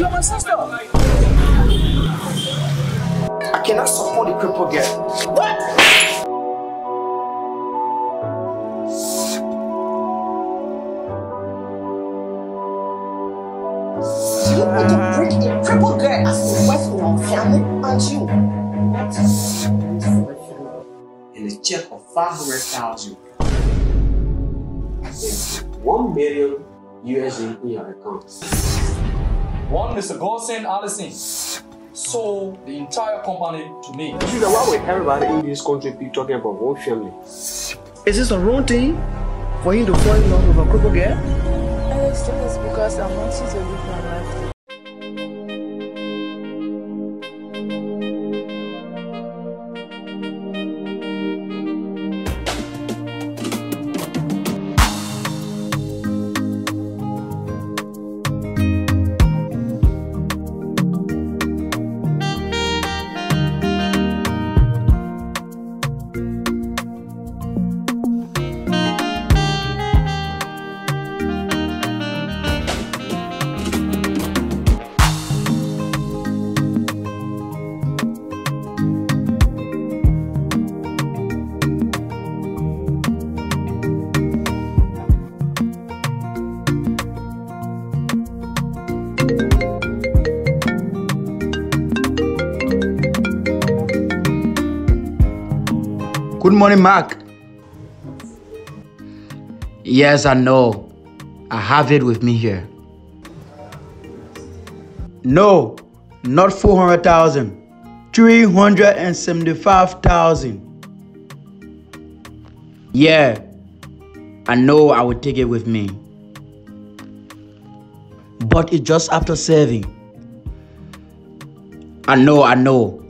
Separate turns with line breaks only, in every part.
You are my sister.
I cannot support the crippled girl. What? You want to break a crippled girl as a wife in our family, aren't you?
And a check of 500,000. One million USD in your account.
One Mr. Gosen Allison sold the entire company to me.
You know, why would everybody in this country be talking about one family?
Is this a wrong thing for him to fall in love with a crippled girl?
Alex, this is because I want you to live
morning, Mark. Yes, I know. I have it with me here. No, not 400,000. 375,000. Yeah, I know I will take it with me. But it's just after serving. I know, I know.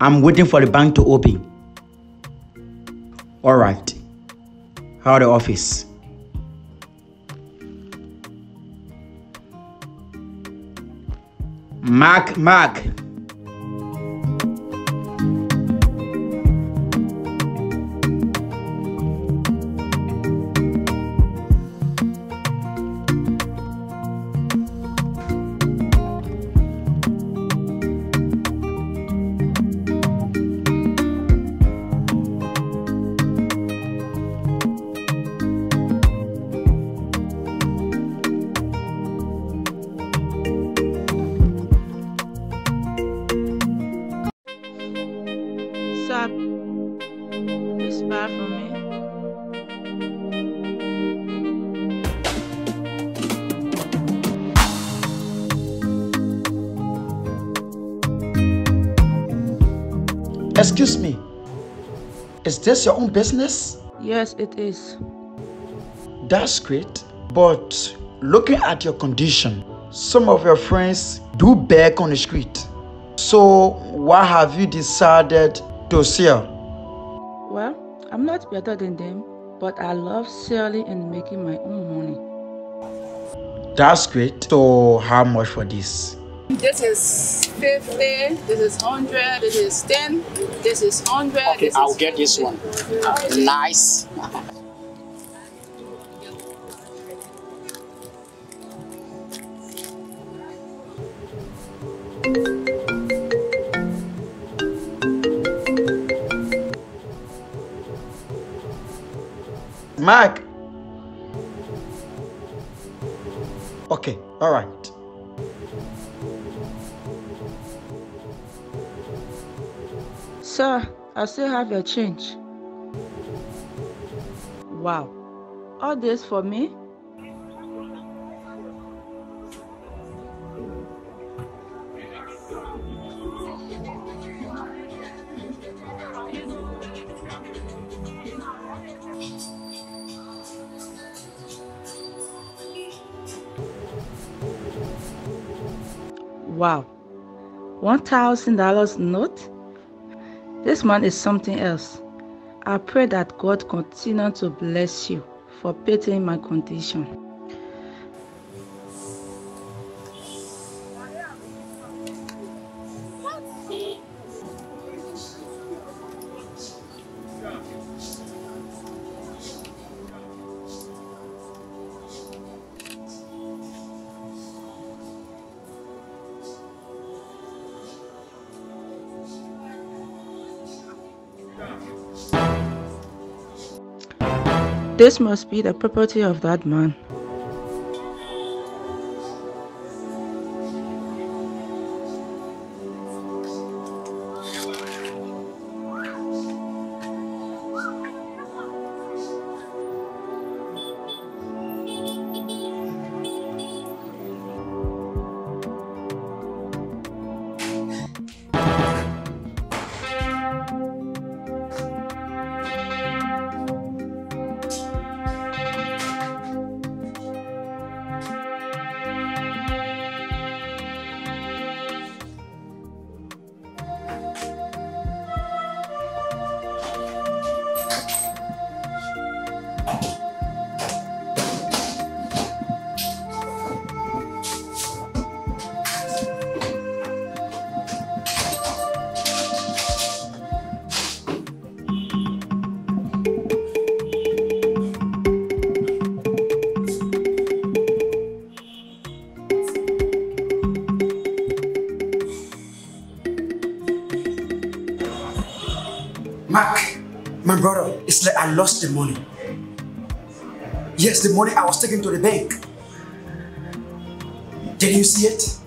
I'm waiting for the bank to open. All right. How the office? Mark, Mark. This your own business?
Yes, it is.
That's great. But looking at your condition, some of your friends do beg on the street. So, why have you decided to sell?
Well, I'm not better than them, but I love selling and making my own money.
That's great. So, how much for this?
This is 50, this is 100, this is 10, this is 100.
Okay,
this
I'll
is
get this
50.
one. Nice.
Mark. Okay, all right.
Sir, I still have your change. Wow. All this for me? Wow. $1,000 note? This man is something else. I pray that God continue to bless you for pitying my condition. This must be the property of that man.
Was taking to the bank. Did you see it?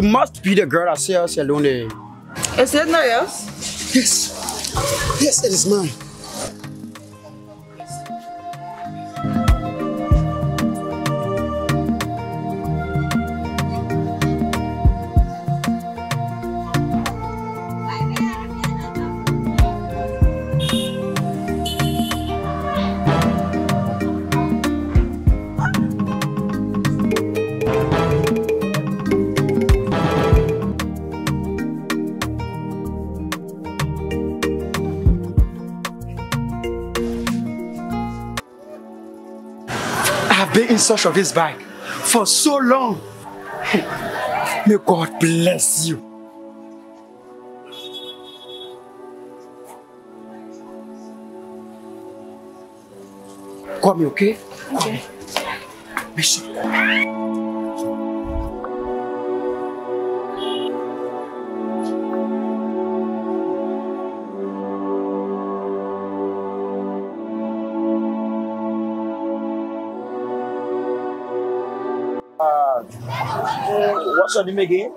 You you must be the girl that sells alone. eh?
Is it not yours?
Yes. Yes, it is mine. Search of this bag for so long. May God bless you. Call me, okay? Okay. Make sure. What's your name again?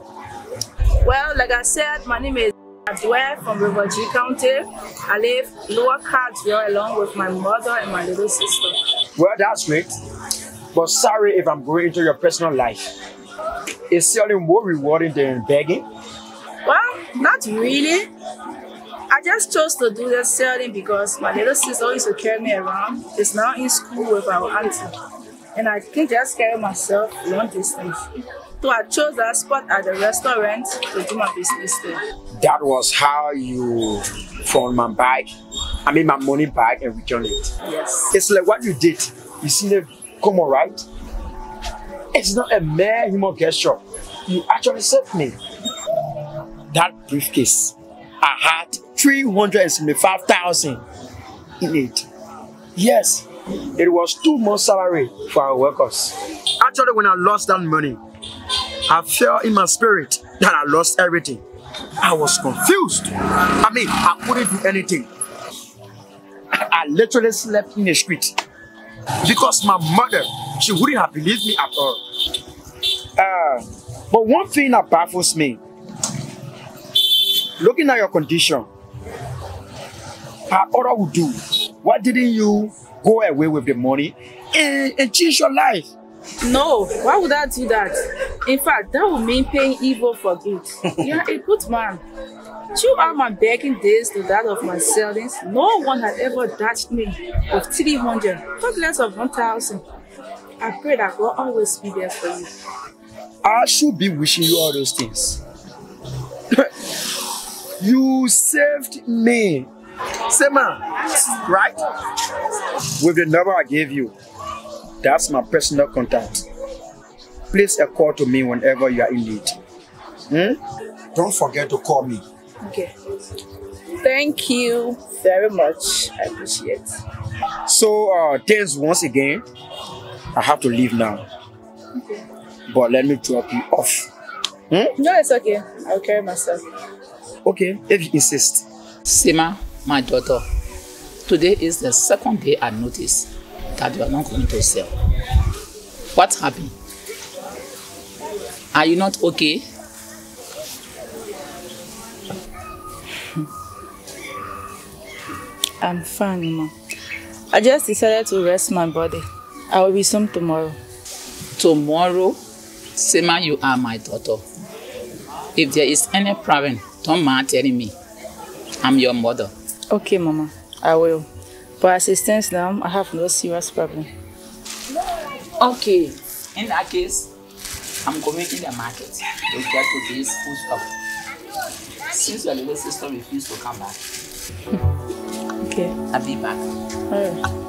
Well, like I said, my name is Adware from River Gee County. I live Lower Cardsville along with my mother and my little sister.
Well, that's great. But sorry if I'm going into your personal life. Is selling more rewarding than begging?
Well, not really. I just chose to do the selling because my little sister used to carry me around. Is now in school with our auntie. And I can just carry myself long distance. So I chose that spot at the restaurant to do my business there.
That was how you found my bag. I mean my money bag and returned it.
Yes.
It's like what you did. You see the come on, right? It's not a mere human gesture. You actually saved me. That briefcase, I had 375,000 in it. Yes, it was two months' salary for our workers. Actually, when I lost that money, I felt in my spirit that I lost everything. I was confused. I mean, I couldn't do anything. I literally slept in the street because my mother, she wouldn't have believed me at all. Uh, but one thing that baffles me, looking at your condition, her order would do. Why didn't you go away with the money and, and change your life?
No, why would I do that? In fact, that would mean paying evil for good. You're a good man. Throughout my begging days to that of my sellings, no one had ever dashed me with 300, talk less of 1,000. I pray that God always be there for you.
I should be wishing you all those things. you saved me. Sema, right? With the number I gave you. That's my personal contact. Please a call to me whenever you are in need. Hmm? Don't forget to call me.
Okay. Thank you very much. I appreciate
So, uh, thanks once again. I have to leave now. Okay. But let me drop you off. Hmm?
No, it's okay. I'll carry myself.
Okay, if you insist.
Sima, my daughter, today is the second day I noticed that you are not going to sell. What happened? Are you not okay?
I'm fine, Mama. I just decided to rest my body. I will resume tomorrow.
Tomorrow, Sima, you are my daughter. If there is any problem, don't mind telling me. I'm your mother.
Okay, Mama. I will. But as it stands now, I have no serious problem.
Okay. In that case, I'm going in the market to get to this food stuff. Since your little sister refused to come back,
Okay.
I'll be back.
Alright.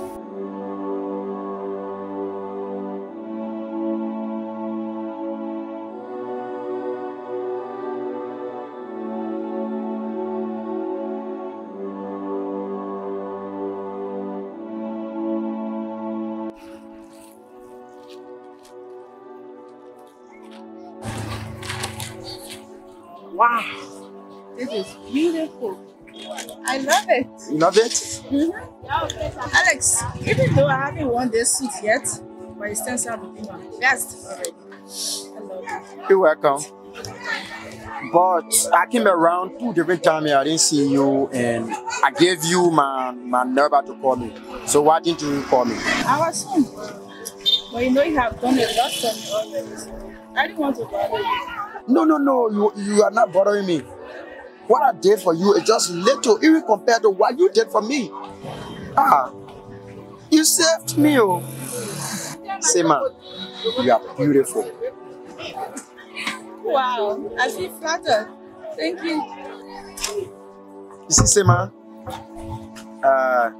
Wow, this is beautiful. I love it.
You love it? Mm-hmm.
Alex, even though I haven't worn this suit yet, but it stands out looking my best already. I love it.
You're welcome. But I came around two different times I didn't see you and I gave you my, my number to call me. So why didn't you call me?
I was home. But you know you have done a lot for me already. I didn't want to bother you.
No, no, no, you, you are not bothering me. What I did for you is just little, even compared to what you did for me. Ah, you saved me, oh. Sema, you are beautiful.
Wow, I feel flattered. Thank you.
You see, Sema, uh,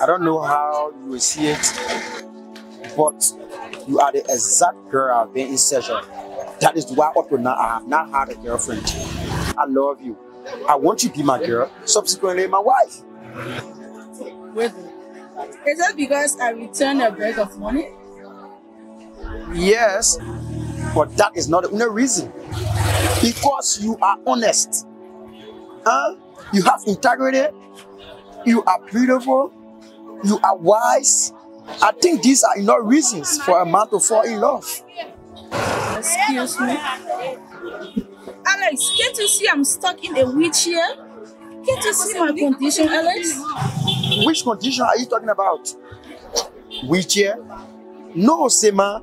I don't know how you will see it, but you are the exact girl I've been in search of. That is why up to now I have not had a girlfriend. I love you. I want you to be my girl, subsequently my wife.
Wait. Is that because I returned a bag of money?
Yes, but that is not the only reason. Because you are honest. Huh? You have integrity. You are beautiful. You are wise. I think these are enough reasons for a man to fall in love.
Excuse me. Alex, can't you see I'm stuck in a wheelchair? Can't you see my condition, Alex?
Which condition are you talking about? Wheelchair? No, Sema.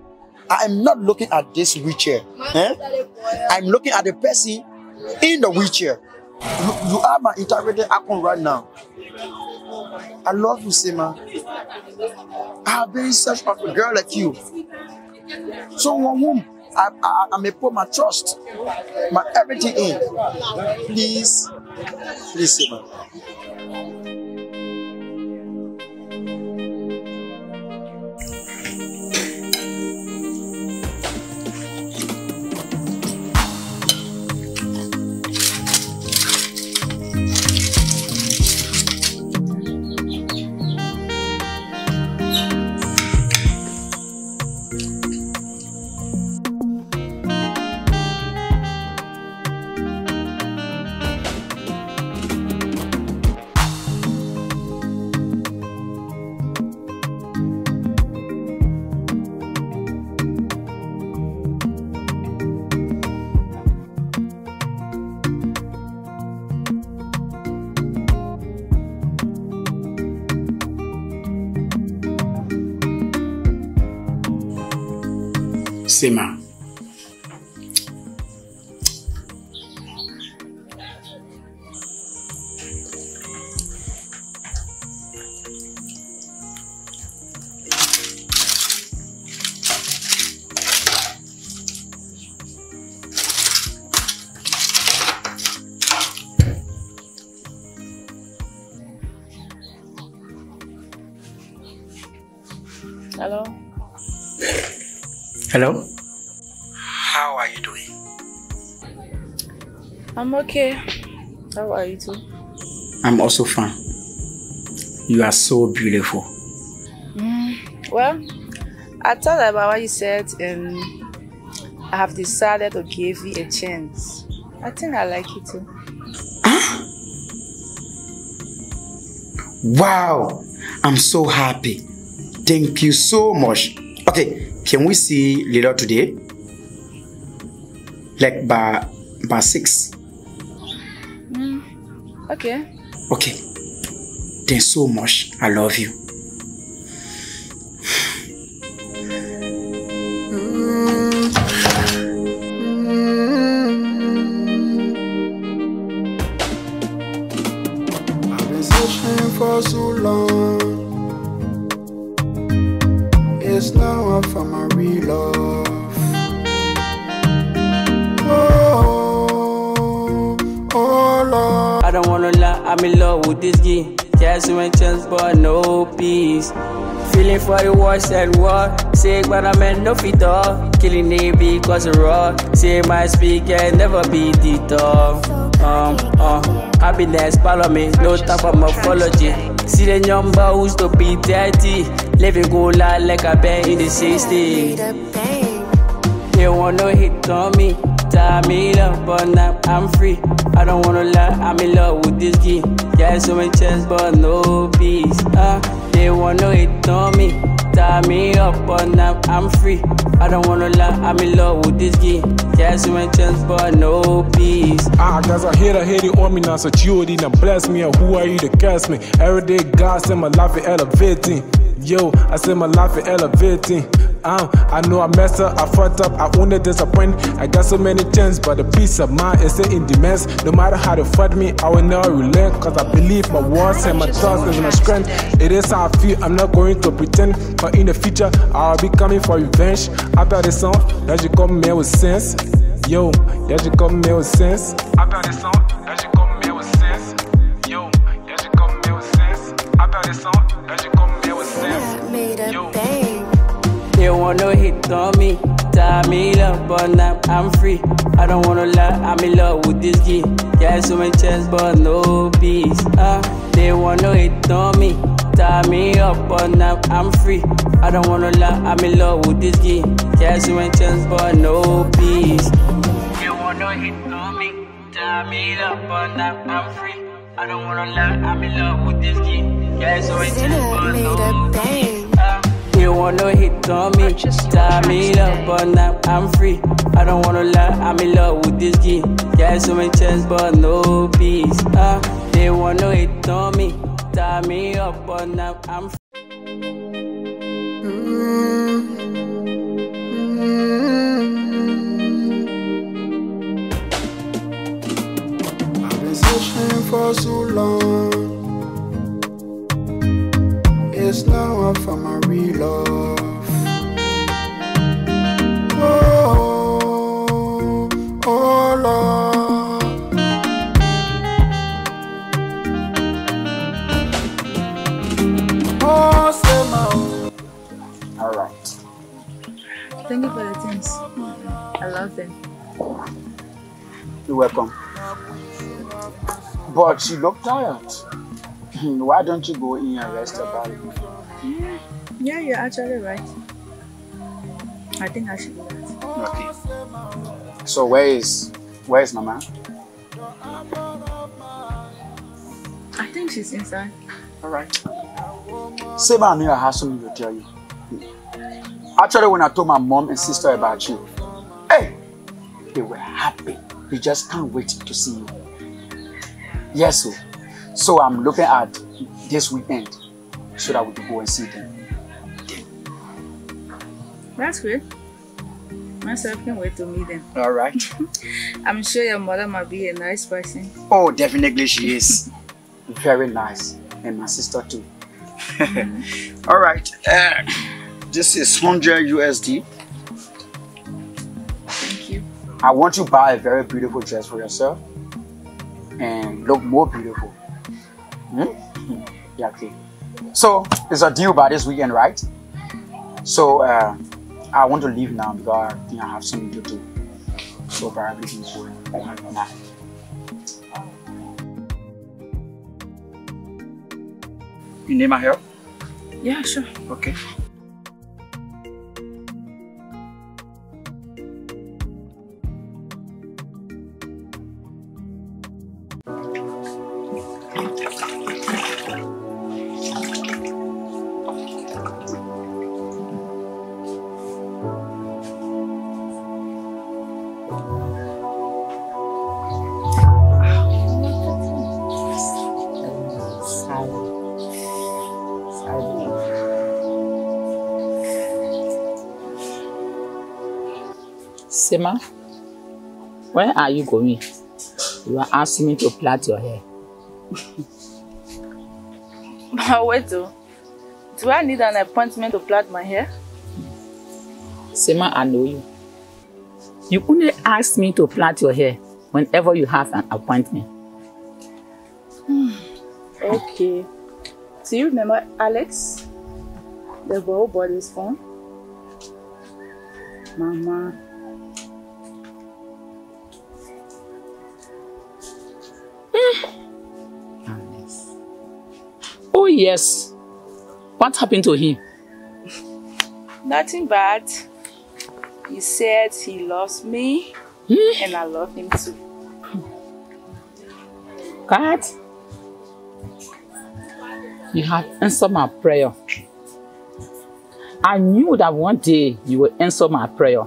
I am not looking at this wheelchair. eh? I'm looking at the person in the wheelchair. You, you are my integrity icon right now. I love you, Sema. I have been in search of a girl like you. Someone whom I, I, I may put my trust, my everything in. Please, please, Sema.
Sema.
Hello?
Hello?
okay. How are you too?
I'm also fine. You are so beautiful.
Mm, well, I thought about what you said and I have decided to give you a chance. I think I like you too.
Wow! I'm so happy. Thank you so much. Okay, can we see later today? Like by, by
6 okay.
Okay. Thanks so much. I love you.
For
and what? Say, but I'm in no fit off. Killing it because of raw. Say, my speak can never be top. Um, uh, happiness follow me, no time for morphology. See the number who's to be 30. Living good life like I been in the 60s. They wanna hit on me, tie me up, but now I'm free. I don't wanna lie, I'm in love with this game. Yeah, so many chance, but no peace. Uh, they wanna hit on me, tie me up, but now I'm free. I don't wanna lie, I'm in love with this game. Yeah, so many chance, but no peace.
Ah, cause I hate, I hate it on me now, so you now bless me, and who are you to curse me? Every day, God said my life is elevating. Yo, I said my life is elevating. Um, I know I messed up, I fucked up, I only disappoint. I got so many chances, but the peace of mind is in demands. No matter how they fight me, I will never relent. Cause I believe my words and my thoughts is my strength. It is how I feel, I'm not going to pretend. But in the future, I'll be coming for revenge. After the song, that you come here with sense. Yo, that you come here with sense. After the song, that you come here with sense. Yo, that you come here with sense. After the song,
They wanna hit on me, tie me up, but now I'm free. I don't wanna lie, I'm in love with this game. Yeah, so many chances, but no peace. Uh, they wanna hit on me, tie me up, but now I'm free. I don't wanna lie, I'm in love with this game. Yeah, so many chances, but no peace. They wanna hit on me, tie me up, but now I'm free. I don't wanna lie, I'm in love with this game. Yeah, so many chances, but no peace. Uh, they wanna hit on me, tie me up, but now I'm free. I don't wanna lie, I'm in love with this game. Yeah, so many chances, but no peace. Uh, they wanna hit on me, tie me up, but now I'm free.
I've been searching for so long. It's now I found my real love. Oh, oh Lord. Oh, say
All right.
Thank you for the things. I love them.
You're welcome. But you look tired. Hmm, why don't you go in and rest your body?
Yeah, you're actually right. I think I should do that.
Okay. So where is where is Mama?
I think she's inside.
All right. Say man, I have something to tell you. Hmm. Actually, when I told my mom and sister about you, hey, they were happy. They just can't wait to see you. Yes, so, so I'm looking at this weekend so that we can go and see them.
That's good. Myself can wait to meet them.
All right.
I'm sure your mother might be a nice person.
Oh, definitely she is. Very nice. And my sister too. All right. Uh, this is 100 USD.
Thank you.
I want you to buy a very beautiful dress for yourself and look more beautiful. Hmm? Yeah, okay. So it's a deal by this weekend, right? So uh, I want to leave now because I think I have something to do. So probably this will now. You need my help?
Yeah, sure.
Okay.
Sema, where are you going? You are asking me to plait your hair.
Wait, though. Do I need an appointment to plait my hair?
Sema, I know you. You only ask me to plait your hair whenever you have an appointment.
Hmm. Okay. Do you remember Alex? The boy who bought his phone? Mama.
Yes. What happened to him?
Nothing bad. He said he loves me hmm? and I love him too.
God, you have answered my prayer. I knew that one day you will answer my prayer.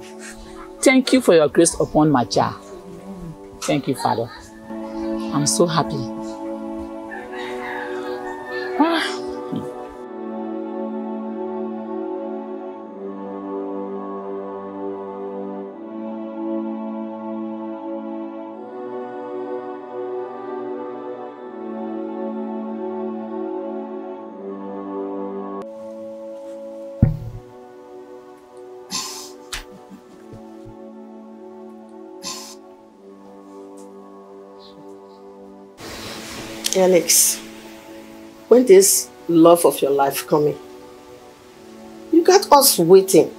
Thank you for your grace upon my child. Thank you, Father. I'm so happy.
Alex, when this love of your life coming? You got us waiting.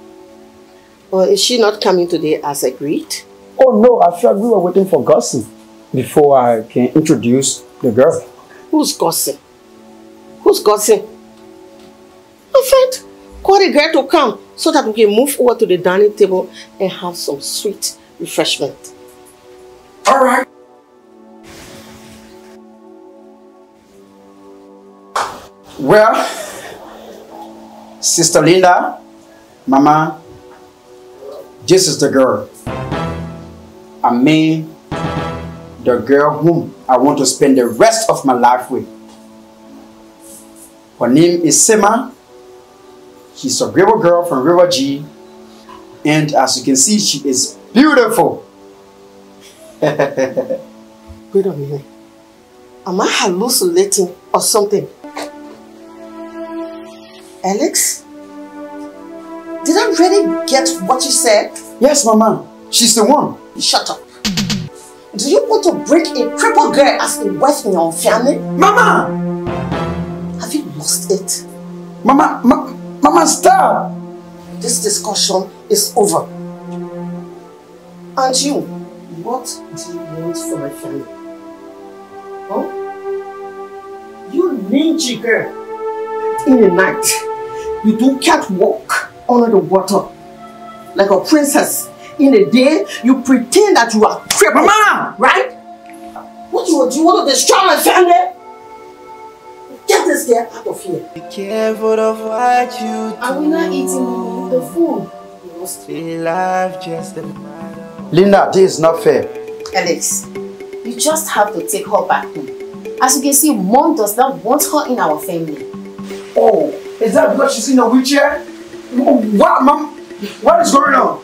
Or is she not coming today as agreed?
Oh no, I felt we were waiting for Gussie before I can introduce the girl.
Who's Gussie? Who's Gussie? My friend, call the girl to come so that we can move over to the dining table and have some sweet refreshment.
All right. Well, Sister Linda, Mama, this is the girl. I mean, the girl whom I want to spend the rest of my life with. Her name is Sima. She's a river girl from River Gee. And as you can see, she is beautiful.
Wait a minute. Am I hallucinating or something? Alex? Did I really get what you said?
Yes, Mama. She's the one.
Shut up. Do you want to break a crippled girl as a wife in your family?
Mama!
Have you lost it?
Mama, ma Mama, stop!
This discussion is over. And you, what do you want from my family? Huh? You ninja girl. In the night, you do catwalk under the water like a princess. In the day, you pretend that you are crippled.
Mama!
Right? What you, do you want to destroy my family? Get this girl out of here.
Be careful of what you do.
Are we not eating the food? You must
Be life just a
Linda, this is not fair.
Alex, you just have to take her back home. As you can see, mom does not want her in our family.
Oh, is that because she's in a wheelchair? What, Mom? What is going on?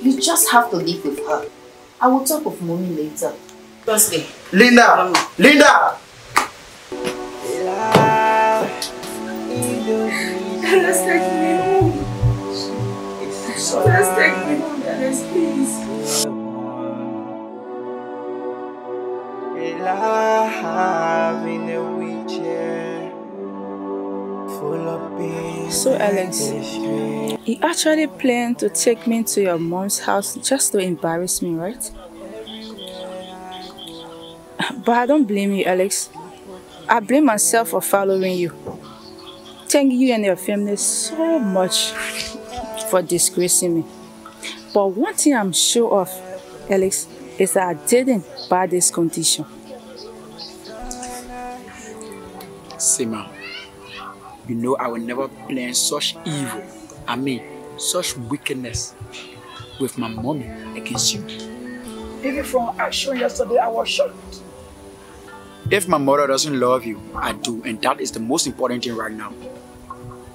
You just have to live with her. I will talk with mommy later. Trust me.
Linda! Linda!
Let's So, Alex, you actually planned to take me to your mom's house just to embarrass me, right? But I don't blame you, Alex. I blame myself for following you. Thank you and your family so much for disgracing me. But one thing I'm sure of, Alex, is that I didn't buy this condition.
Sima, you know I will never plan such evil, I mean, such wickedness with my mommy against you. Even from action yesterday, I was shocked. If my mother doesn't love you, I do, and that is the most important thing right now.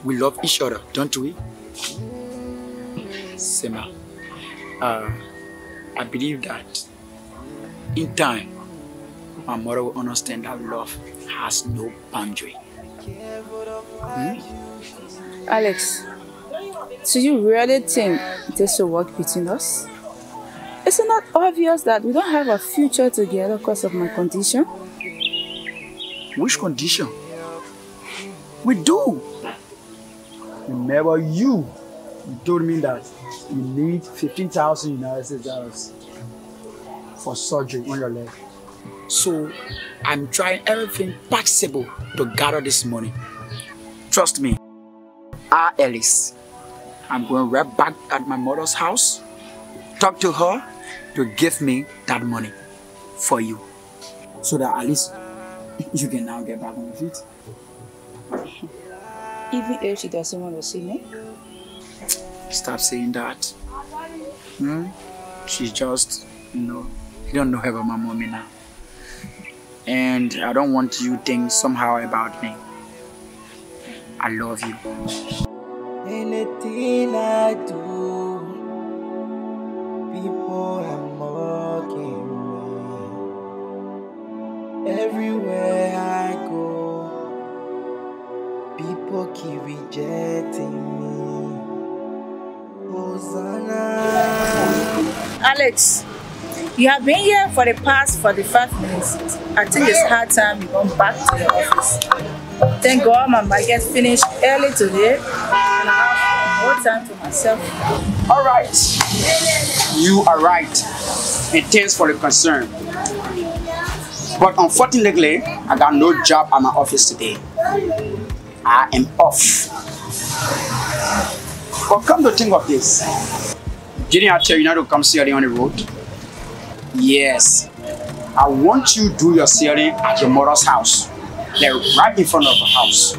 We love each other, don't we? Sima, uh, I believe that in time, my mother will understand that love has no boundary. Hmm?
Alex, do you really think this will work between us? Is it not obvious that we don't have a future together because of my condition?
Which condition? We do. Remember you, you told me that you need 15,000 United States dollars for surgery on your leg. So I'm trying everything possible to gather this money. Trust me. Ah, Alice, I'm going right back at my mother's house, talk to her to give me that money for you. So that at least you can now get back on your feet.
Even if she doesn't want to see me?
Stop saying that. Hmm? She's just, you know, you don't know her about my mommy now. And I don't want you to think somehow about me. I love you.
Anything I do, people are mocking me. Everywhere I go, people keep rejecting me. Hosanna.
Alex, you have been here for the past 45 minutes. I think it's hard time you come back to the office. Thank God my market finished early today and I have more time to myself.
All right. You are right. And thanks for the concern. But unfortunately, I got no job at my office today. I am off. But come to think of this, didn't I tell you not to come sailing on the road? Yes. I want you to do your sailing at your mother's house. Like right in front of her house.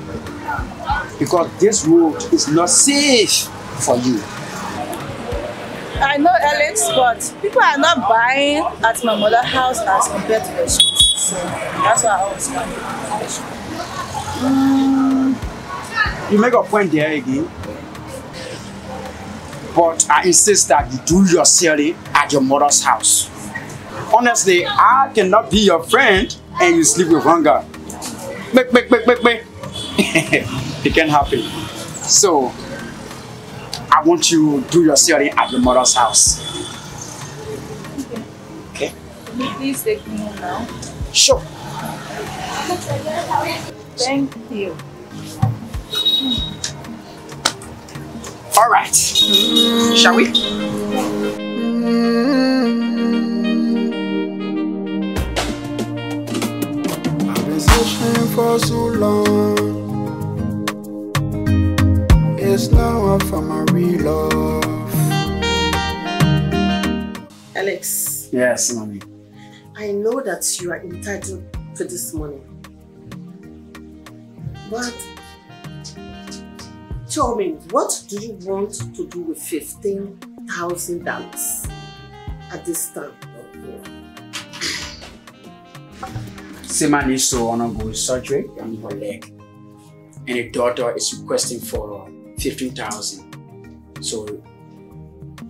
Because this road is not safe for you.
I know Alex, but people are not buying at my mother's house as compared to the street. So that's why I was coming. Mm.
You make a point there again. But I insist that you do your sailing at your mother's house. Honestly, I cannot be your friend and you sleep with hunger. Make, make, make, make, make. it can happen. So, I want you to do your sailing at your mother's house. Okay?
Can you please take me home now?
Sure.
Thank you.
All right. Shall we?
I've been searching for so long. It's now I found my real love.
Alex,
Yes, mommy.
I know that you are entitled to this money. But tell me, what do you want to do with $15,000 at this time?
Sima needs to undergo surgery on her leg. And the daughter is requesting for uh, 15,000. So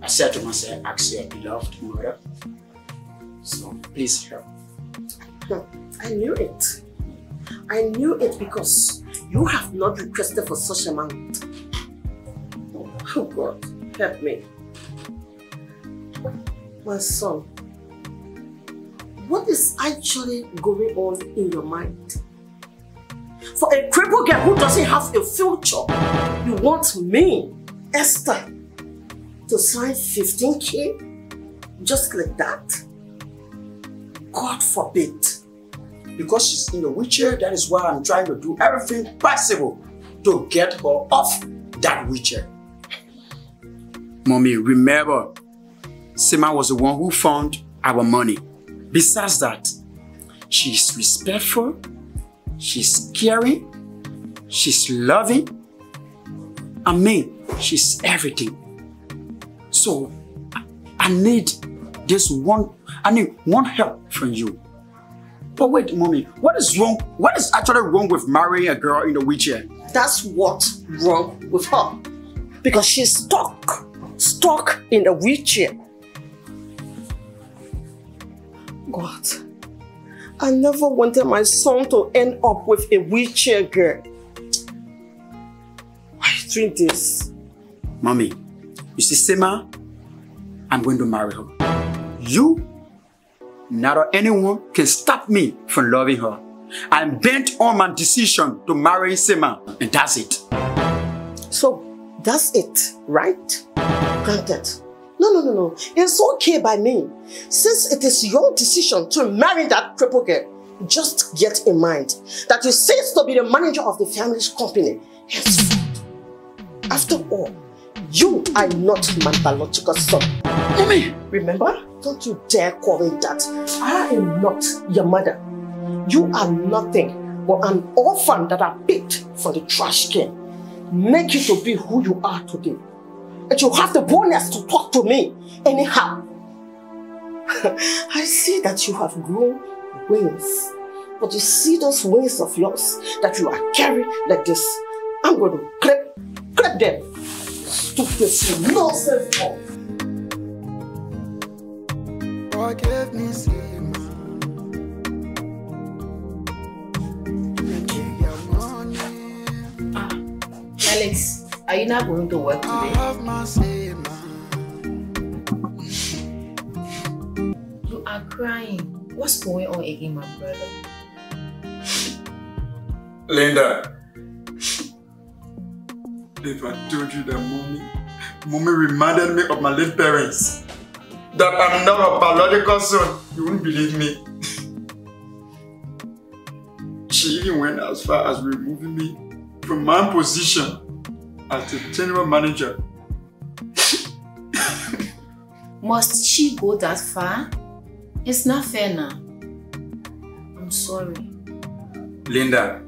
I said to myself, ask your beloved mother. So please help.
I knew it. I knew it because you have not requested for such amount. Oh God, help me. My son, what is actually going on in your mind? For a crippled girl who doesn't have a future, you want me, Esther, to sign 15k? Just like that? God forbid.
Because she's in a wheelchair, that is why I'm trying to do everything possible to get her off that wheelchair. Mommy, remember, Sima was the one who found our money. Besides that, she's respectful, she's caring, she's loving. I mean, she's everything. So, I- need this one, I need one help from you. But wait, mommy, what is wrong? What is actually wrong with marrying a girl in a wheelchair?
That's what's wrong with her. Because she's stuck. Stuck in a wheelchair. God, I never wanted my son to end up with a wheelchair girl. Why are you doing this?
Mommy, you see, Sema, I'm going to marry her. You, not anyone, can stop me from loving her. I'm bent on my decision to marry Sema, and that's it.
So, that's it, right? Granted. No, no, no, no. It's okay by me. Since it is your decision to marry that cripple girl, just get in mind that you cease to be the manager of the family's company. Henceforth. After all, you are not my biological son.
Mommy!
Remember? Don't you dare call me that. I am not your mother. You are nothing but an orphan that I picked from the trash can. Make you to be who you are today. And you have the boldness to talk to me anyhow. I see that you have grown wings. But you see those wings of yours that you are carrying like this. I'm going to clip, clip them. Stupid nonsense. talk.
Forgive me, Sema.
Ah, Alex, are you not going to work
I
today?
have my Sema.
You are crying. What's going on again, my brother?
Linda, if I told you that mommy, mommy reminded me of my late parents, that I'm not a biological son, you wouldn't believe me. she even went as far as removing me from my position as the general manager.
Must she go that far? It's not fair now. I'm sorry.
Linda,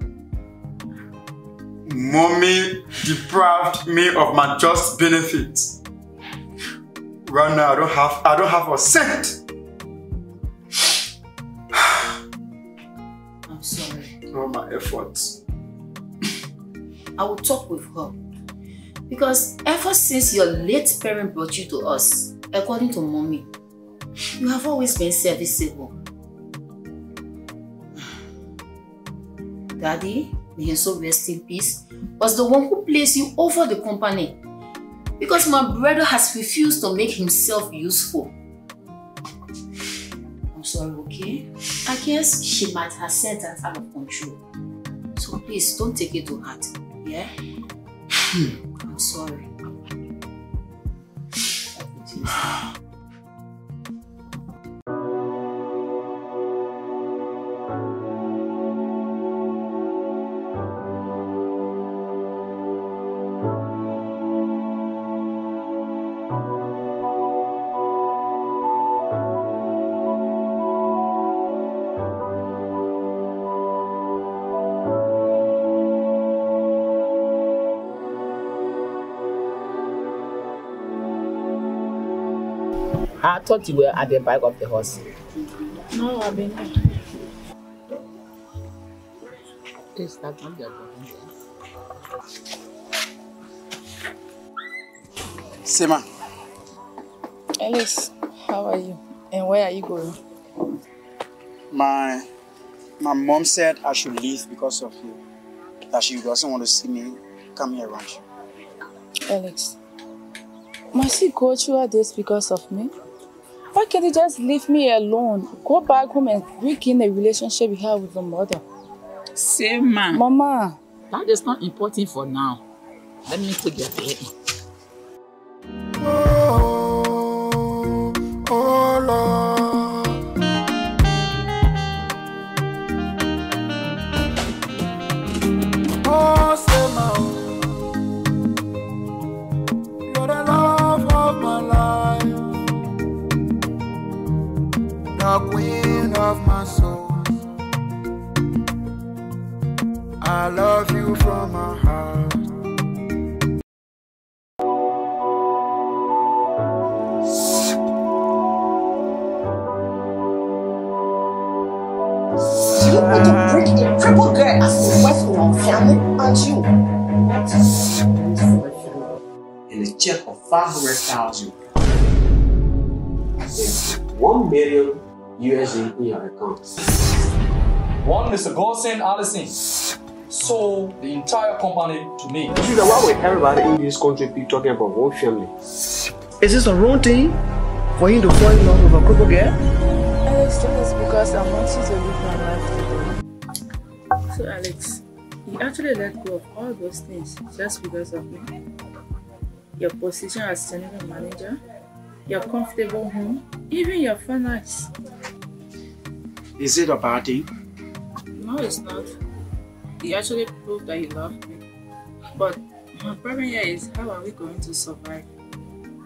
mommy deprived me of my just benefits. Right now, I don't have I don't have a cent.
I'm sorry.
All my efforts.
I will talk with her. Because ever since your late parent brought you to us, according to mommy, you have always been serviceable. Daddy, may he so rest in peace, was the one who placed you over the company. Because my brother has refused to make himself useful. I'm sorry, okay? I guess she might have said that out of control. So please don't take it to heart. Yeah? I'm sorry.
I thought you were at the back of the horse.
No, I've been there.
Is that one you're going there?
Sema,
Alice, how are you? And where are you going?
my my mom said I should leave because of you. That she doesn't want to see me coming around you.
Alex, must you go through all this because of me? Why can't you just leave me alone? Go back home and begin a relationship you have with your mother.
Same man.
Mama.
That is not important for now. Let me take your baby.
Check of 500,000. One million USD in your account.
One Mr. Gosen Allison sold the entire company to me.
Judah, why would everybody in this country be talking about one family?
Is this the wrong thing for him to fall in love with a crippled girl?
Alex, that is because I want you to live my life today. So Alex, you actually let go of all those things just because of me. Your position as general manager, your comfortable home, even your fun nights.
Is it a bad thing?
No, it's not. He actually proved that he loved me. But my problem here is how are we going to survive?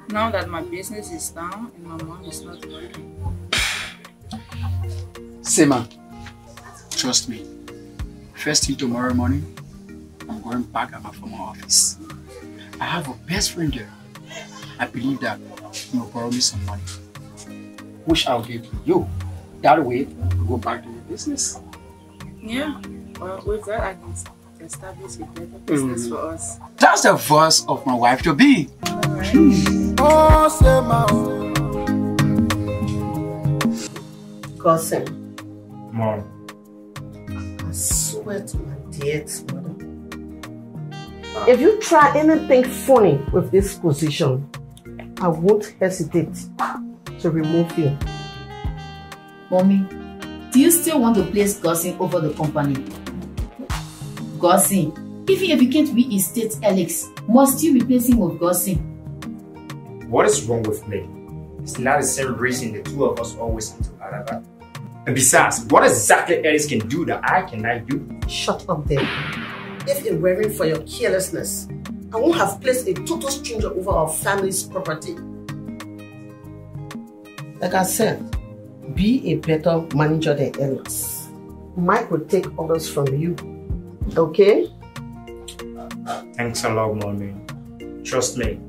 Now that my business is down and my mom is not working.
Sema, trust me. First thing tomorrow morning, I'm going back at my former office. I have a best friend there. I believe that he will borrow me some money, which I'll give to you. That way, we'll go back to your business.
Yeah, well, with that, I can establish a better business
Mm.
for us.
That's the voice of my wife to be.
Sema.
Cousin,
Mom.
I swear to my dear mother. If you try anything funny with this position, I won't hesitate to remove you.
Mommy, do you still want to place Gosin over the company? Gosin, even if you can't reinstate Alex, must you replace him with Gosin?
What is wrong with me? It's not the same reason the two of us always into Alaba. And besides, what exactly Alice can do that I cannot do?
Shut up there. If it weren't for your carelessness, I won't have placed a total stranger over our family's property. Like I said, be a better manager than Ellis. Mike will take orders from you. Okay?
Thanks a lot, mommy. Trust me,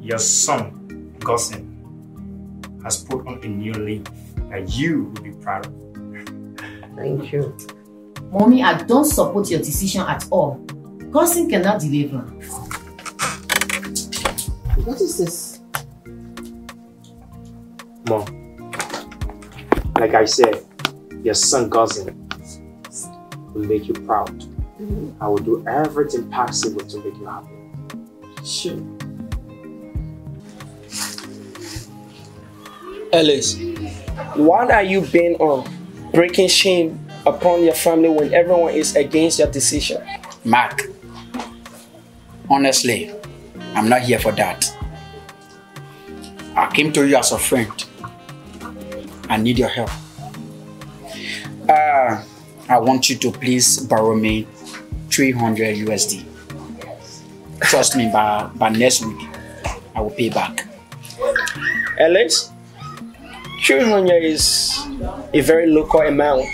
your son, Gosin, has put on a new leaf that you will be proud of.
Thank you.
Mommy, I don't support your decision at all. Gosin cannot deliver.
What is this?
Mom, like I said, your son Gosin will make you proud. I will do everything possible to make you happy.
Sure.
Alice, why are you being on breaking shame upon your family when everyone is against your decision?
Mark, honestly, I'm not here for that. I came to you as a friend. I need your help. Uh, I want you to please borrow me 300 USD. Trust me, by, by next week, I will pay back.
Alex, 300 is a very local amount.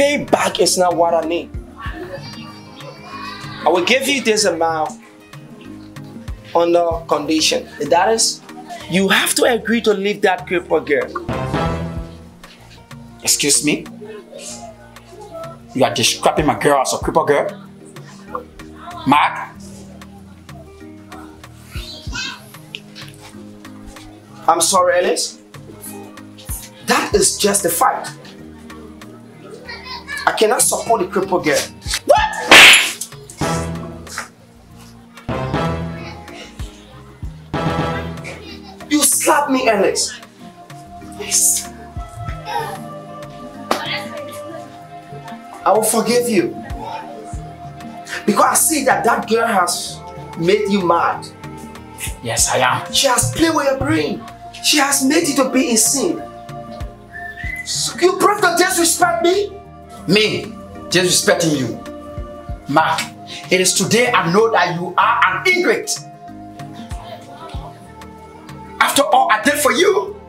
Payback is not what I need. I will give you this amount under condition. That is, you have to agree to leave that cripple girl.
Excuse me? You are describing my girl as a cripple girl? Mark?
I'm sorry, Alice. That is just a fact. I cannot support the cripple girl. What? You slapped me, Alice. Yes. I will forgive you. Because I see that that girl has made you mad.
Yes, I am.
She has played with your brain. She has made you to be insane. So you proved to disrespect me?
Me disrespecting you. Mark, it is today I know that you are an ingrate. After all I did for you,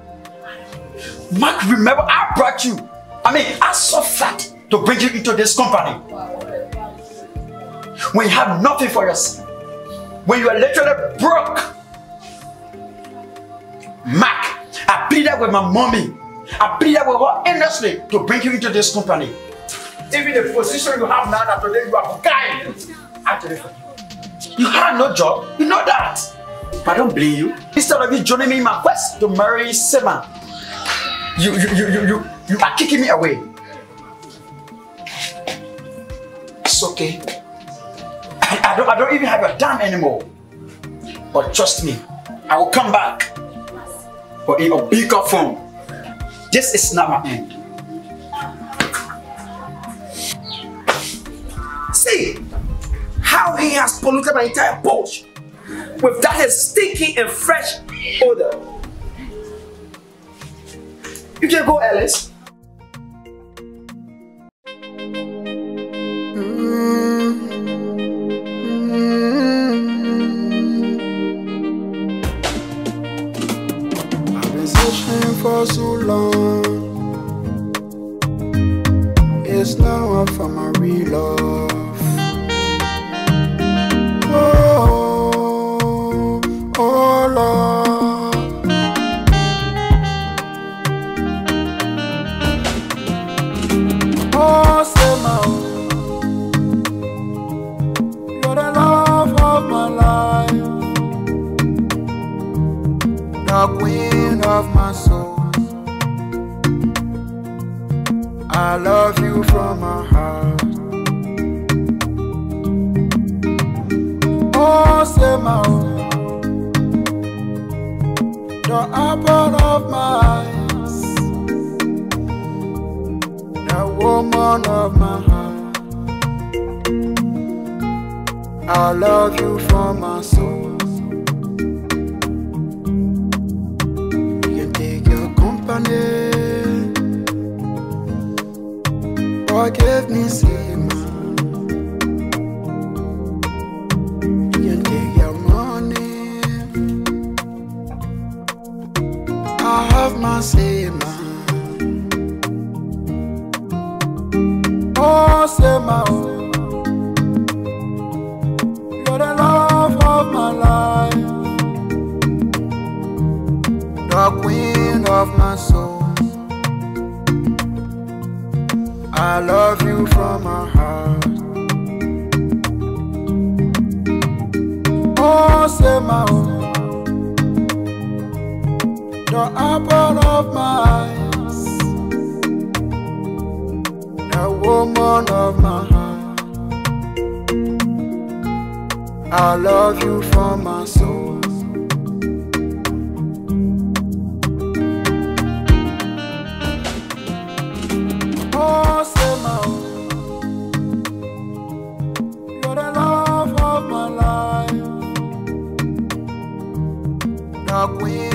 Mark, remember I brought you. I mean, I suffered to bring you into this company. When you have nothing for yourself, when you are literally broke. Mark, I pleaded with my mommy. I pleaded with her endlessly to bring you into this company. Even the position you have now, that today you are kind. Actually, you had no job. You know that. But I don't blame you. Instead of you joining me in my quest to marry Sema, you you you you you, you are kicking me away. It's okay. I, I don't I don't even have your dime anymore. But trust me, I will come back. But in a bigger form. This is not my end.
See how he has polluted my entire porch with that stinky and fresh odor. You can go, Alice.
away.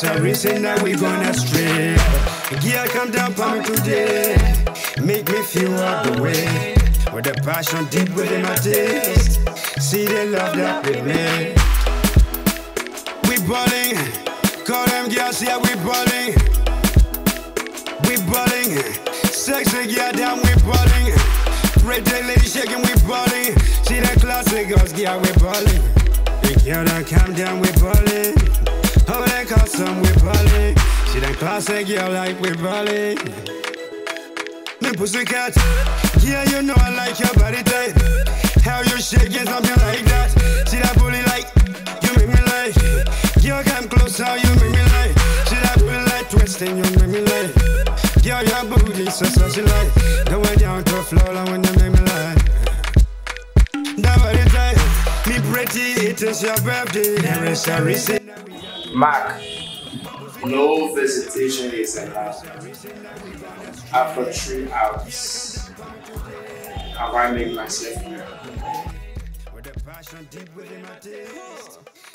That's the
reason that we gonna stray. Gear come down for me today. Make me feel all the way. With the passion deep within my say girl like Beverly. Me pussycat, yeah you know I like your body type. How you shake it something like that. See that booty like you make me like. Girl come close how you make me like. See that booty like twisting you make me like. Girl your booty so so she like. The way down to floor like when you make me like. That body type, me pretty it is your birthday. There is a reason.
Mark. No visitation is allowed. After three hours. Have I made myself known?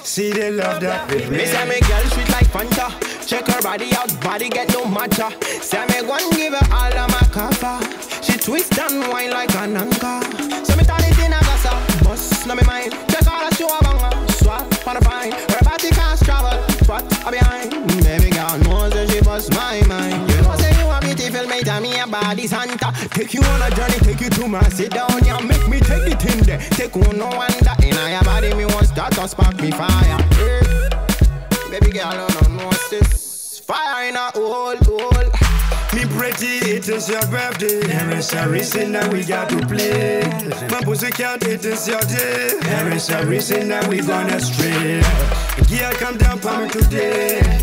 See the love that we Me
say me girl sweet like Fanta. Check her body out, body get no matcha Say me one give her all of my copper She twist and whine like an anchor. So me turn it in a gasa Bust, no me mind Check all her show a banger. Swap on a pine Her body can't travel But I behind Bust my mind. You know say you a beautiful mate and me a body's hunter. Take you on a journey, take you to my sit down, yeah. Make me take the thing there. Take one no wonder in your body, me want start to spark me fire. Yeah. Baby girl, I don't know what's this. Fire in a hole, hole.
Me pretty, it is your birthday. There is a reason that we got to play. My pussy cat, it is your day. There is a reason that we gonna stray. Girl, come down for me today.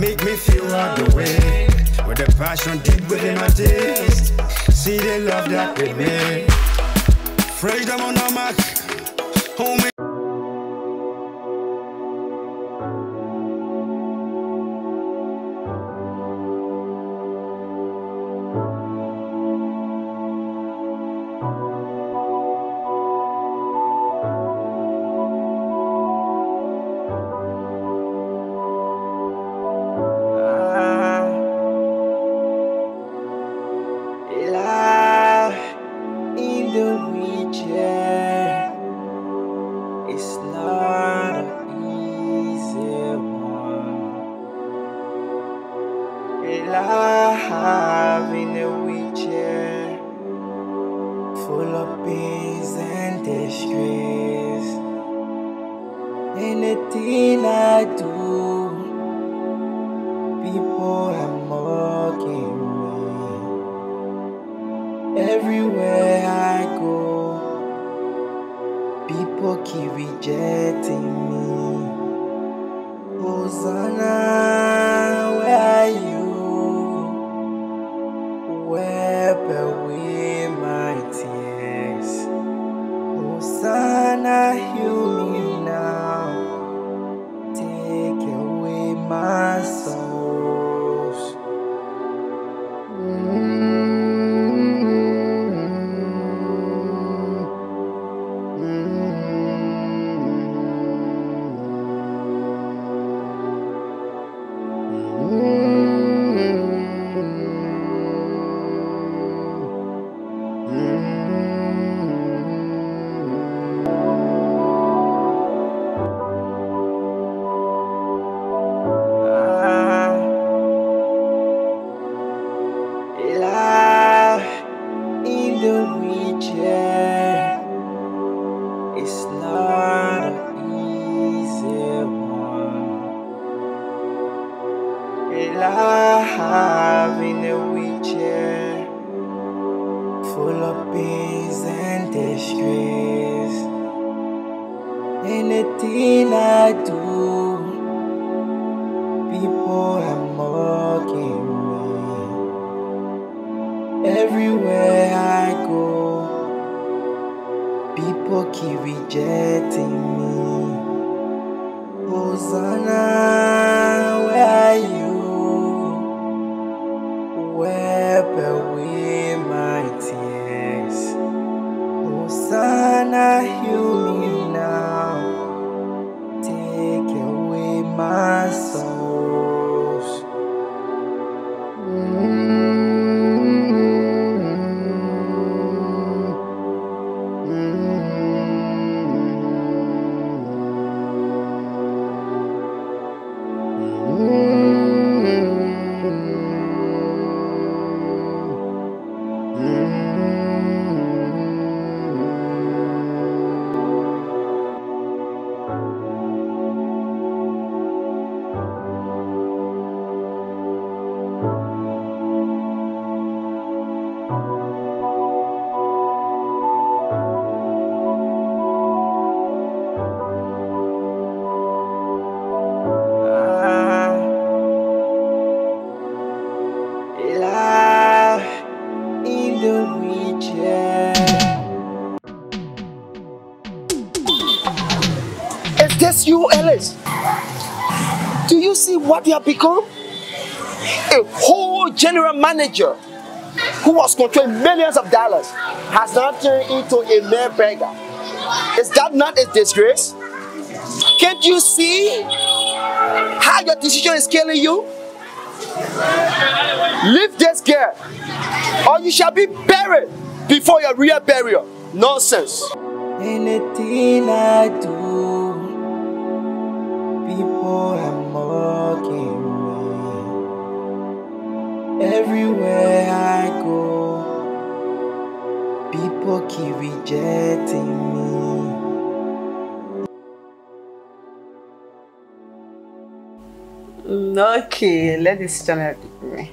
Make me feel all the way. With the passion deep within my taste. See they love that with me. Freedom on the mark. Homie.
You
have become? A whole general manager who was controlling millions of dollars has now turned into a mere beggar. Is that not a disgrace? Can't you see how your decision is killing you? Leave this girl, or you shall be buried before your real burial. Nonsense.
Anything I do, people Everywhere I go, people keep rejecting me.
Mm, Okay, let this channel me.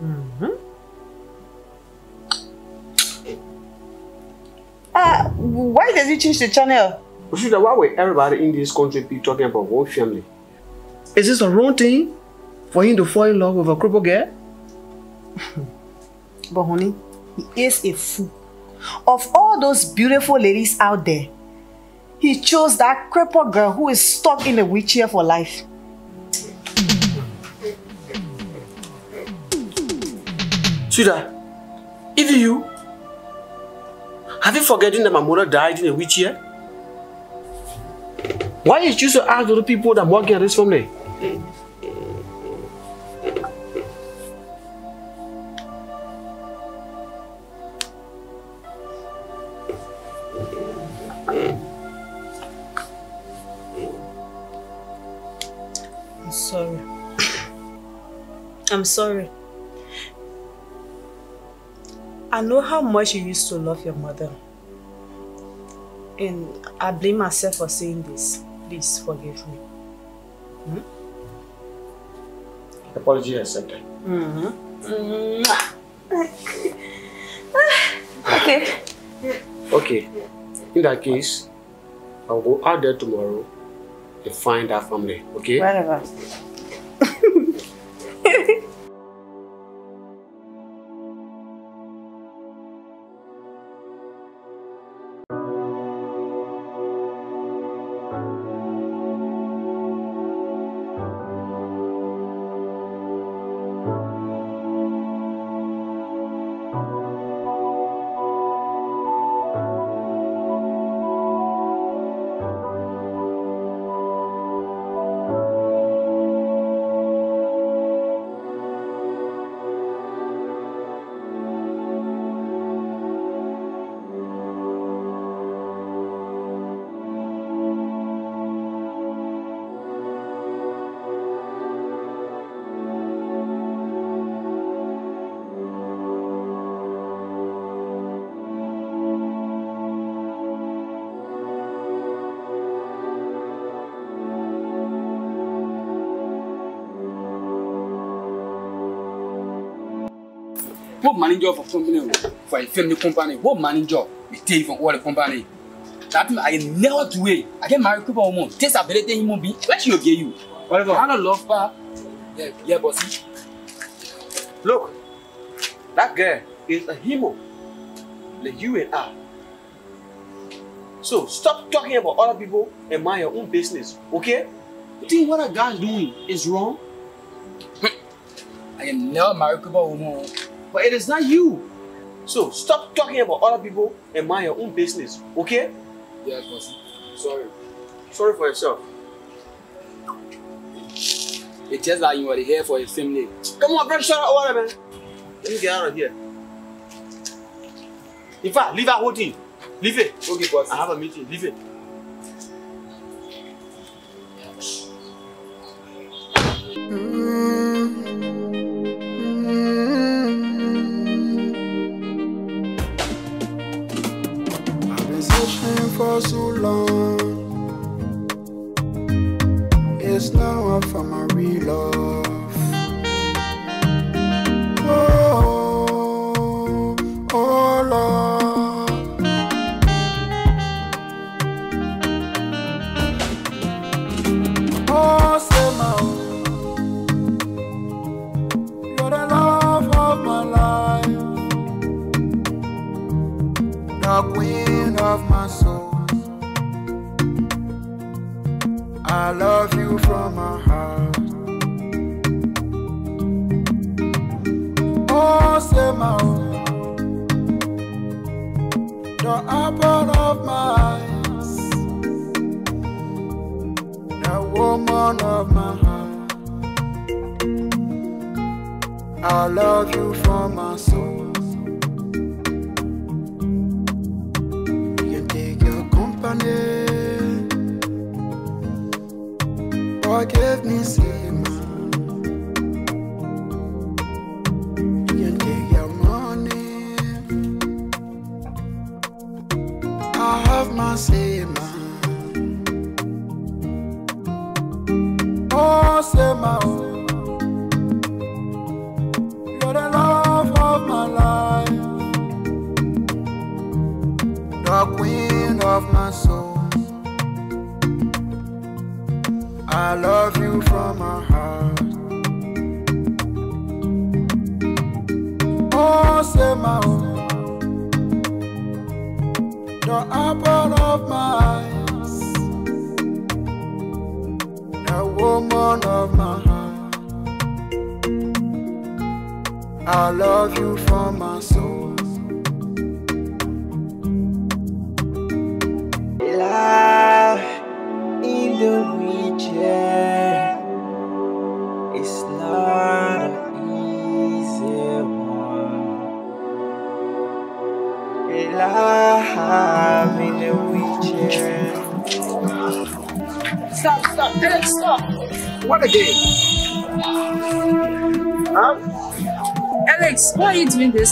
Mhm. Ah, why did you change the channel?
Rashida, why will everybody in this country be talking about one family?
Is this a wrong thing for him to fall in love with a crippled girl?
But honey, he is a fool. Of all those beautiful ladies out there, he chose that crippled girl who is stuck in a wheelchair for life.
Sweetheart, even you, have you forgotten that my mother died in a wheelchair? Why you choose to ask other people that working at this family?
I'm sorry. I'm sorry. I know how much you used to love your mother. And I blame myself for saying this. Please forgive me. Hmm?
Apology accepted.
Mm-hmm. okay.
Okay, in that case, I'll go out there tomorrow and find our family, okay?
Whatever.
What manager for company for a family company? What manager we take from all the company? That mean I never do it. I get married people woman. This ability human being. Where she will get you? Whatever. I don't love her. Yeah, yeah, bossy.
Look, that girl is a hero, like you and I. So stop talking about other people and mind your own business, okay? You think what a guy's doing is wrong?
I can never marry people woman.
But it is not you. So stop talking about other people and mind your own business, okay?
Yes, bossy.
Sorry. Sorry for yourself.
It's just like you were here for your family.
Come on, bro, shut up, water, man. Let me get out of here. In fact, leave that whole thing. Leave it.
Okay, boss.
I have a meeting. Leave it.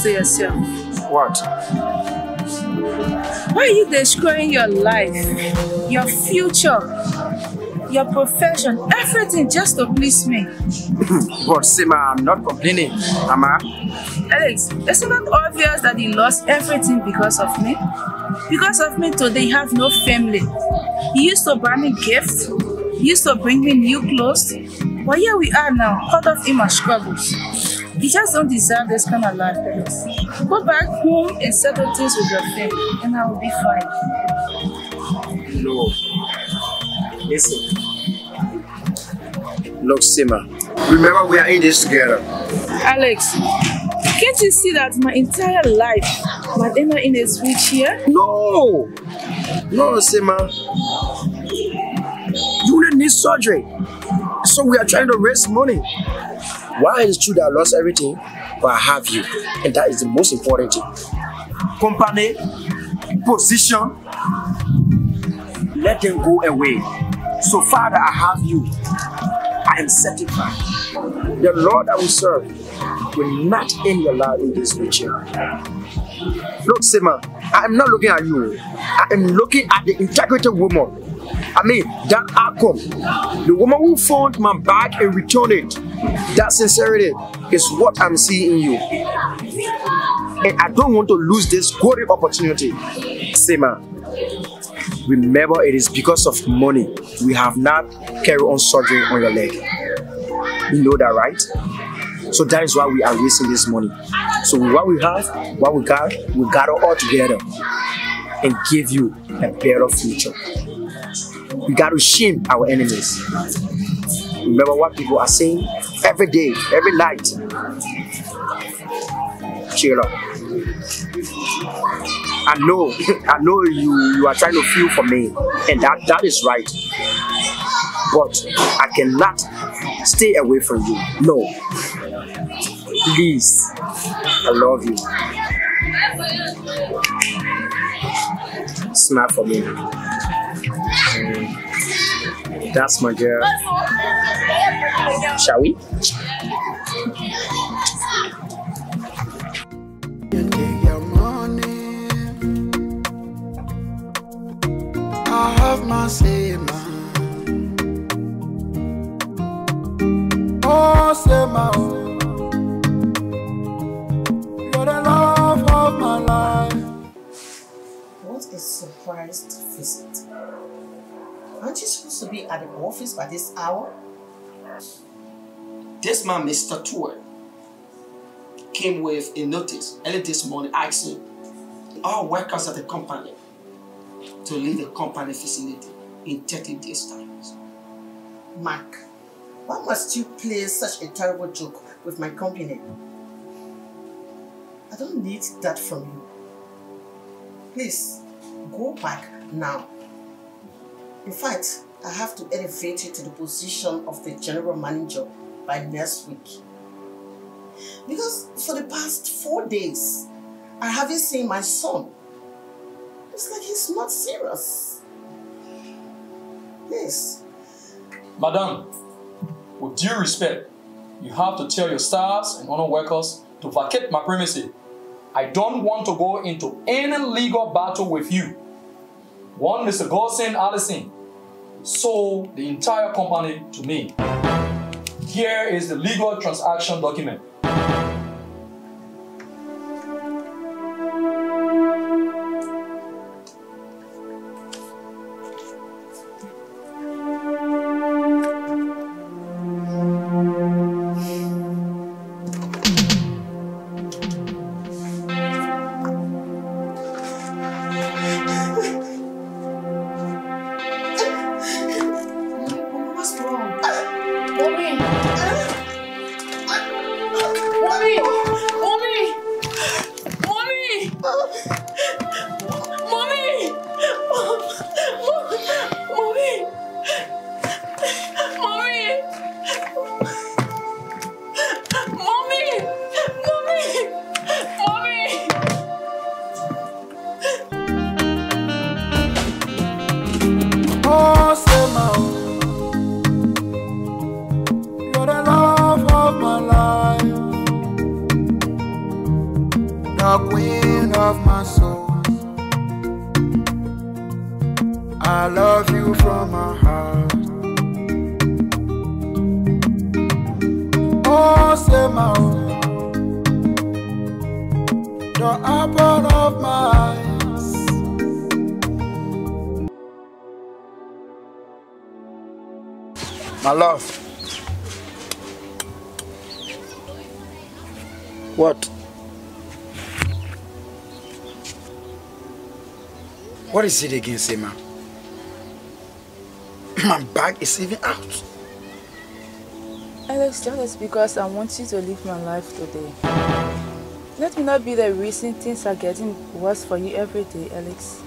To yourself?
What?
Why are you destroying your life, your future, your profession, everything just to please me?
but Sima, I'm not complaining, am I?
Alex, isn't it obvious that you lost everything because of me? Because of me today, you have no family. You used to buy me gifts, you used to bring me new clothes, but here we are now, caught up in my struggles. You just don't deserve this kind of life, Alex. Go back home and settle things with your family, and I will be fine.
No. Listen. Look, Sima. Remember, we are in this together.
Alex, can't you see that my entire life, my dinner in a here?
No! No, Sima. You will need surgery. So we are trying to raise money. Why is it true that I lost everything, but I have you? And that is the most important thing. Company, position, let them go away. So far that I have you, I am satisfied. The Lord I will serve will not end your life in this wheelchair. Look, Sima, I am not looking at you. I am looking at the integrated woman. I mean, that outcome. The woman who found my bag and returned it. That sincerity is what I'm seeing in you. And I don't want to lose this golden opportunity. Sima, remember it is because of money we have not carried on surgery on your leg. You know that, right? So that is why we are raising this money. So what we have, what we got, we gather all together and give you a better future. We got to shame our enemies. Remember what people are saying every day, every night. Cheer up. I know, I know you, you are trying to feel for me, and that, that is right. But I cannot stay away from you. No. Please. I love you. Smile for me. Mm, That's my girl. Shall we?
I have my say, man. Oh, say my. You're the love of my life.
What a surprised visit. Aren't you supposed to be at the office by this hour? This man, Mr. Tour, came with a notice early this morning asking all workers at the company to leave the company facility in 30 days' time. Mark, why must you play such a terrible joke with my company? I don't need that from you. Please, go back now. In fact, I have to elevate you to the position of the general manager by next week. Because for the past four days, I haven't seen my son. It's like he's not serious. Yes.
Madam, with due respect, you have to tell your staffs and honor workers to vacate my premises. I don't want to go into any legal battle with you. One Mr. Gosin Allison sold the entire company to me. Here is the legal transaction document.
Is it again, Sema? My bag is even out.
Alex, that is because I want you to live my life today. Let me not be the reason things are getting worse for you every day, Alex.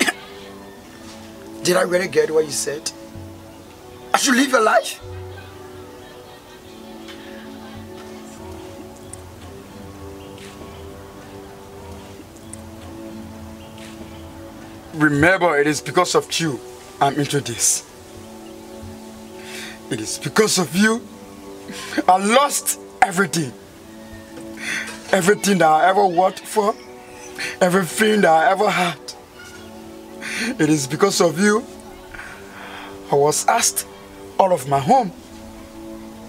Did I really get what you said? I should live your life? Remember, it is because of you I'm into this. It is because of you I lost everything. Everything that I ever worked for, everything that I ever had. It is because of you I was asked out of my home.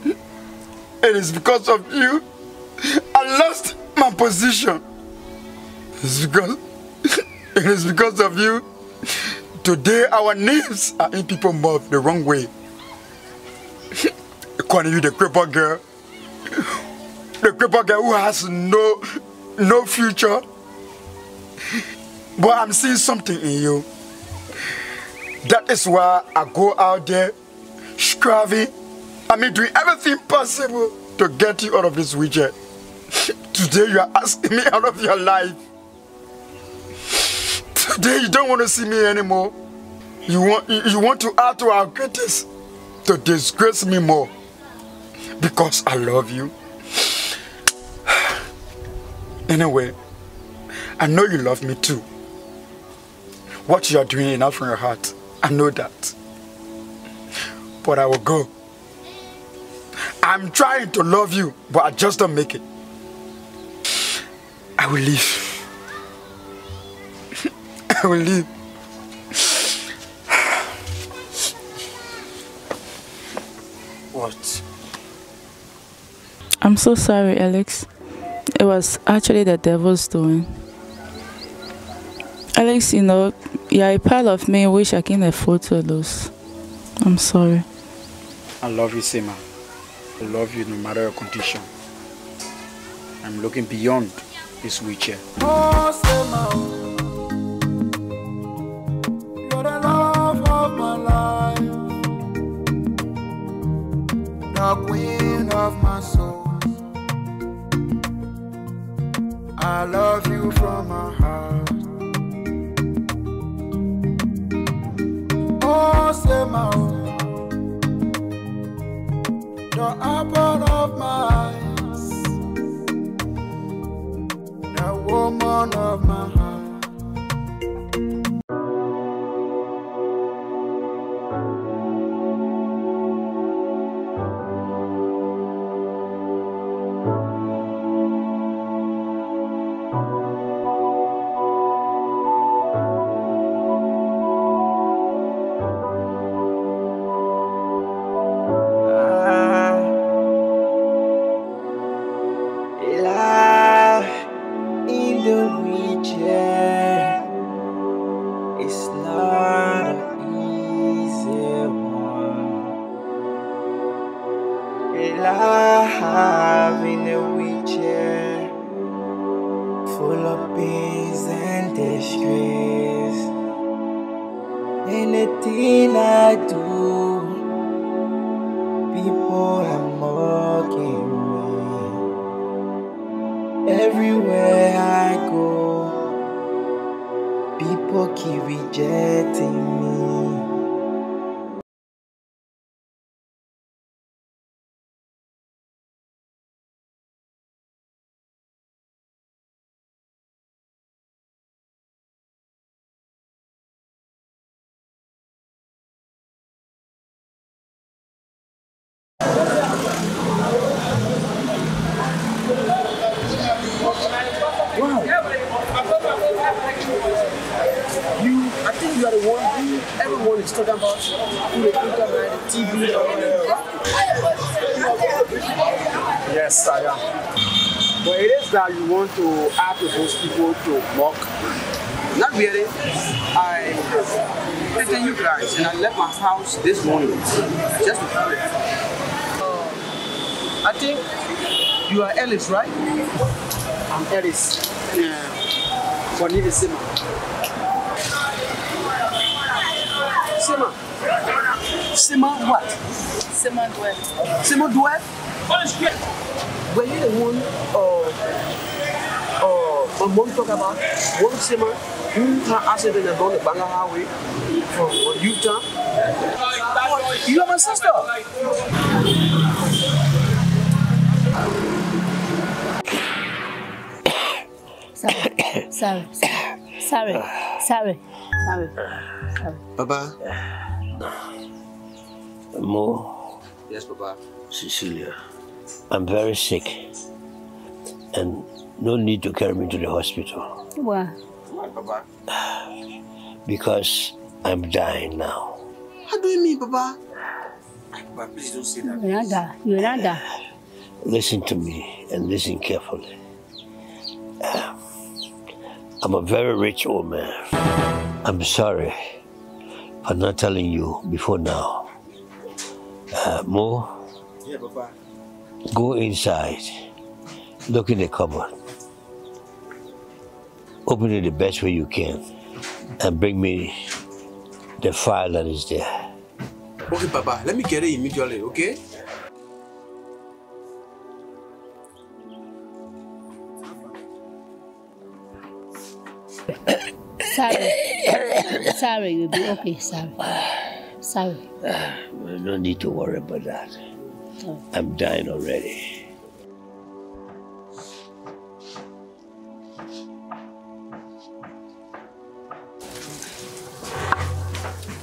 It is because of you I lost my position. It's because it is because of you. Today our names are in people's mouth the wrong way. Calling you the cripple girl. The cripple girl who has no no future. But I'm seeing something in you. That is why I go out there striving. I mean doing everything possible to get you out of this widget. Today you are asking me out of your life. Today you don't want to see me anymore. You want you want to add to our greatest to disgrace me more because I love you. Anyway, I know you love me too. What you are doing enough from your heart. I know that. But I will go. I'm trying to love you, but I just don't make it. I will leave. I will leave. What?
I'm so sorry, Alex. It was actually the devil's doing. Alex, you know, you're a part of me which I can't afford to lose. I'm sorry.
I love you, Sema. I love you no matter your condition. I'm looking beyond this wheelchair.
Oh, Sema, the love of my life, the queen of my soul. I love you from my heart.
Oh, say my the apple of my eyes, the woman of my heart.
I'm Ellis. Yeah. For Nivi Sima. Sima. Sima what?
Simon Dwell.
Sima Dwell? Were you the one uh, uh, my mom talk about? One Sima who had accident on the Banga Highway from uh, Utah? You are my sister.
Sorry, sorry, sorry, sorry, sorry, sorry.
Papa.
Mo,
Yes, Papa.
Cecilia, I'm very sick and no need to carry me to the hospital
Why?
Why, Papa?
because I'm dying now.
How do you mean, Papa? Papa, please don't say that.
You're not die. You're not die.
Listen to me and listen carefully. Um, I'm a very rich old man. I'm sorry for not telling you before now. Uh, Mo,
Yeah, Papa.
go inside, look in the cupboard, open it the best way you can, and bring me the file that is there.
Okay, Papa, let me get it immediately, okay?
Sorry. sorry, you'll be okay. Sorry. Sorry.
No need to worry about that. I'm dying already.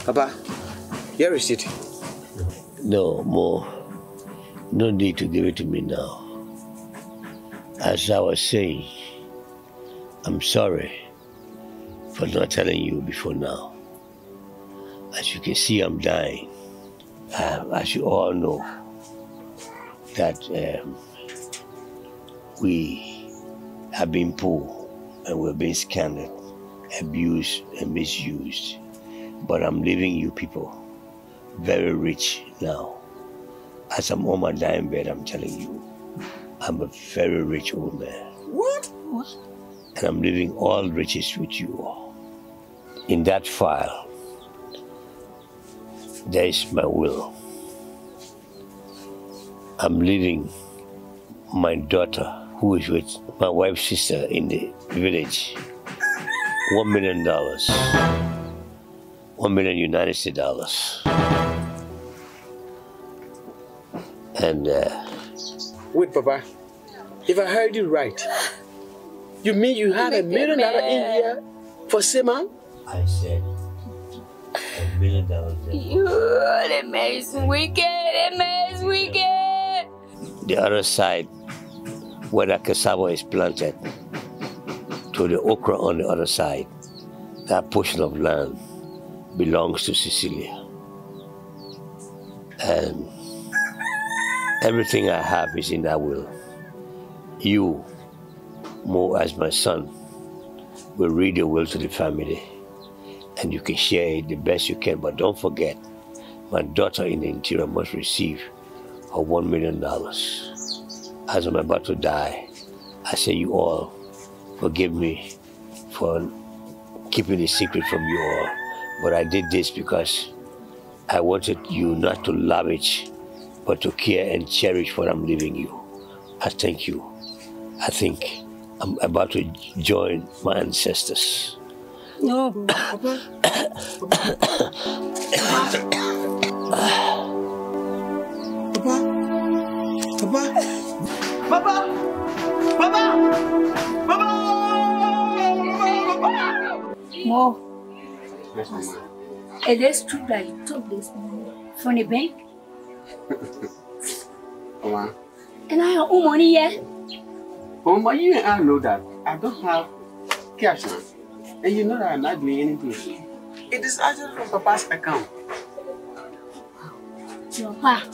Papa, here is it.
No, more. No need to give it to me now. As I was saying, I'm sorry for not telling you before now. As you can see, I'm dying. Um, as you all know, that um, we have been poor and we've been scammed, abused, and misused. But I'm leaving you people very rich now. As I'm on my dying bed, I'm telling you, I'm a very rich old man.
What?
What?
And I'm leaving all riches with you all. In that file, there is my will. I'm leaving my daughter, who is with my wife's sister in the village, one million dollars. one million United States dollars. And uh,
Wait, Papa. If I heard you right, you mean you have a million dollar in here for Seaman?
I said a million dollars.
You, the man is wicked. The man is wicked.
The other side, where the cassava is planted, to the okra on the other side, that portion of land belongs to Cecilia. And everything I have is in that will. You, Mo, as my son, will read the will to the family and you can share it the best you can. But don't forget, my daughter in the interior must receive her one million dollars. As I'm about to die, I say you all forgive me for keeping the secret from you all. But I did this because I wanted you not to lavish, but to care and cherish what I'm leaving you. I thank you. I think I'm about to join my ancestors.
No.
Papa! Papa! Papa! Papa!
Papa.
Mo, is true that you took this money from the bank
Mama.
and I have money yet.
Mama, you and I know that I don't have cash. And you know that I'm not doing anything. It is actually from Papa's account.
Your pa,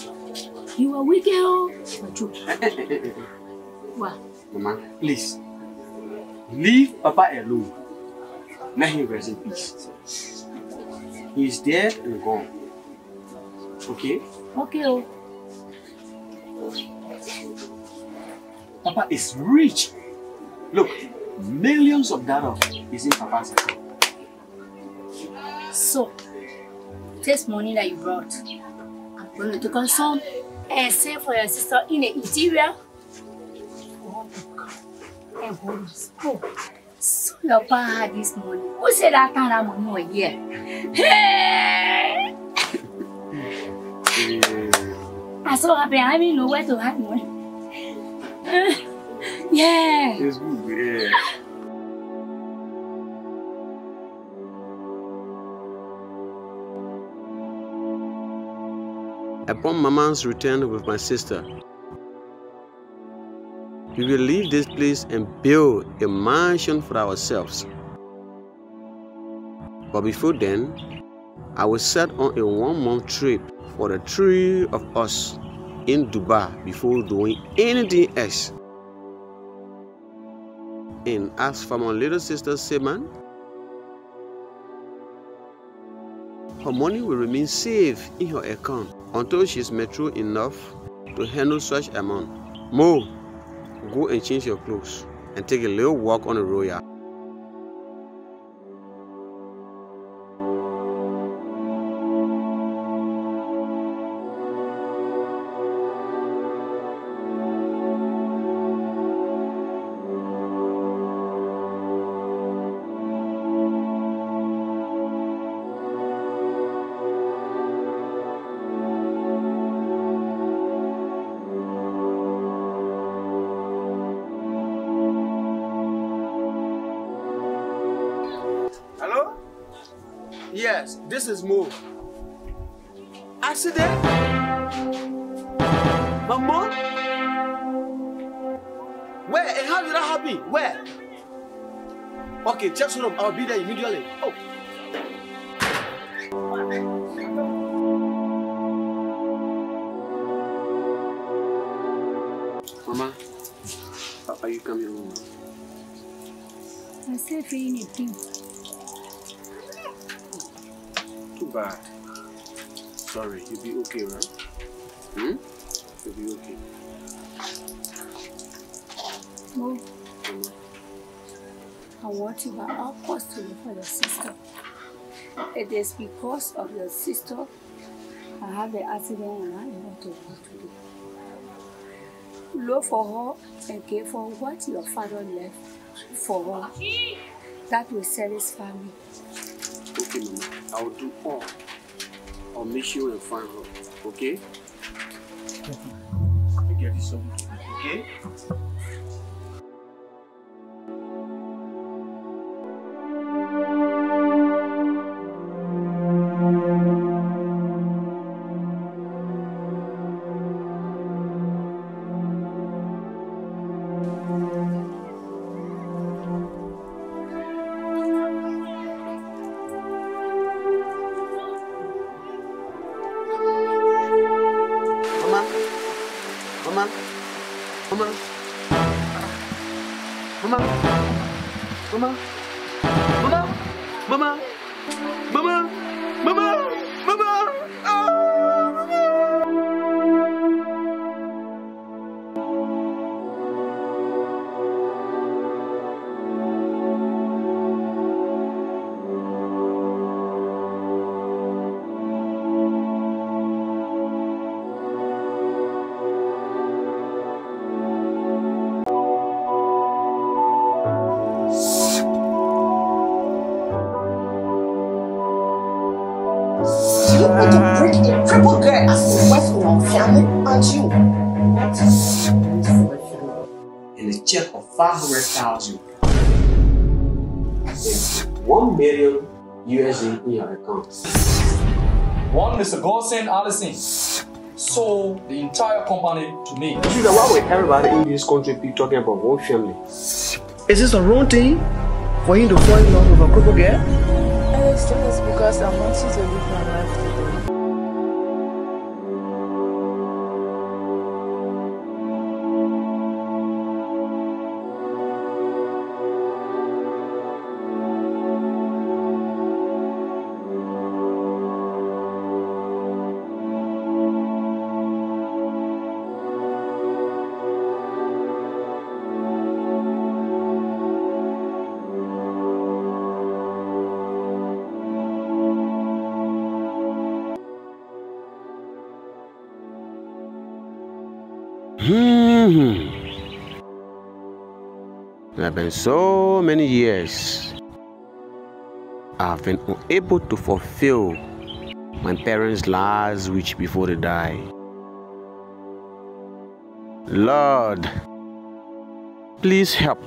you are wicked, oh. What?
Mama, please. Leave Papa alone. Let him rest in peace. He is dead and gone. Okay?
Okay, oh.
Papa is rich. Look, millions of dollars is in Papa's account.
So, this money that you brought, I'm going to consume and save for your sister in the interior. Oh, and hold school. So your pa had this money. Who said that time that money was here? Hey! I'm so happy. I didn't know where to hide money. yeah.
It's good, yeah. Upon Mama's return with my sister, we will leave this place and build a mansion for ourselves. But before then, I will set on a one month trip for the three of us in Dubai before doing anything else. And as for my little sister Seman, her money will remain safe in her account until she is mature enough to handle such amount. Mo, go and change your clothes and take a little walk on the road. This is Mo. Accident? Mama? Where and how did that happen? Where? Okay, just on. I'll be there immediately. Oh.
Is because of your sister I have the accident and I'm able to go today. Look for her and give her what your father left for her. That will satisfy me.
Okay. I will do all. I'll make sure and find her. Okay? Me get you something. Okay?
Gosin Allison sold the entire company to me.
Judah, why would everybody in this country be talking about one family?
Is this the wrong thing for him to fall in love with a crippled girl?
Alex, that is because I want you to live my life today.
Have been so many years I've been unable to fulfill my parents' last wish before they die. Lord, please help.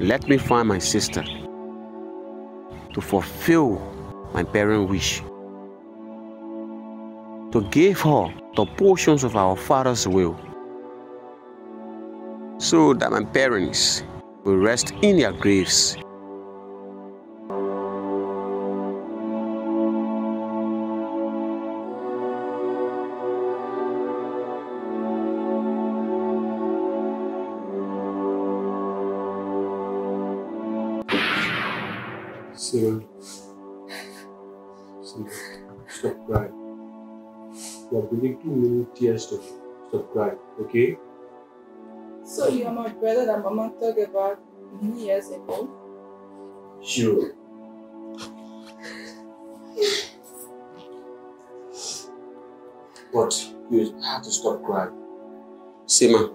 Let me find my sister to fulfill my parent wish. To give her the portions of our Father's will so that my parents will rest in their graves. Sarah, stop crying. You are bringing too many tears to stop crying, okay?
Mama talked about many years ago.
Sure. But you have to stop crying. Sima,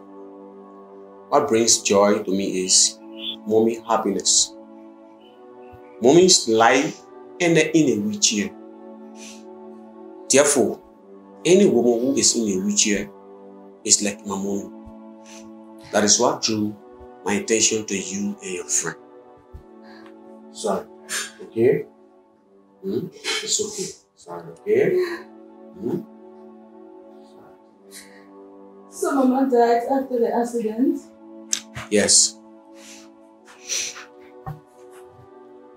what brings joy to me is mommy happiness. Mommy's life ended in a wheelchair. Therefore, any woman who is in a wheelchair is like my mommy. That is what drew my attention to you and your friend. Sorry. Okay? Hmm? It's okay. Sorry, okay? Hmm?
So Mama died after the accident.
Yes.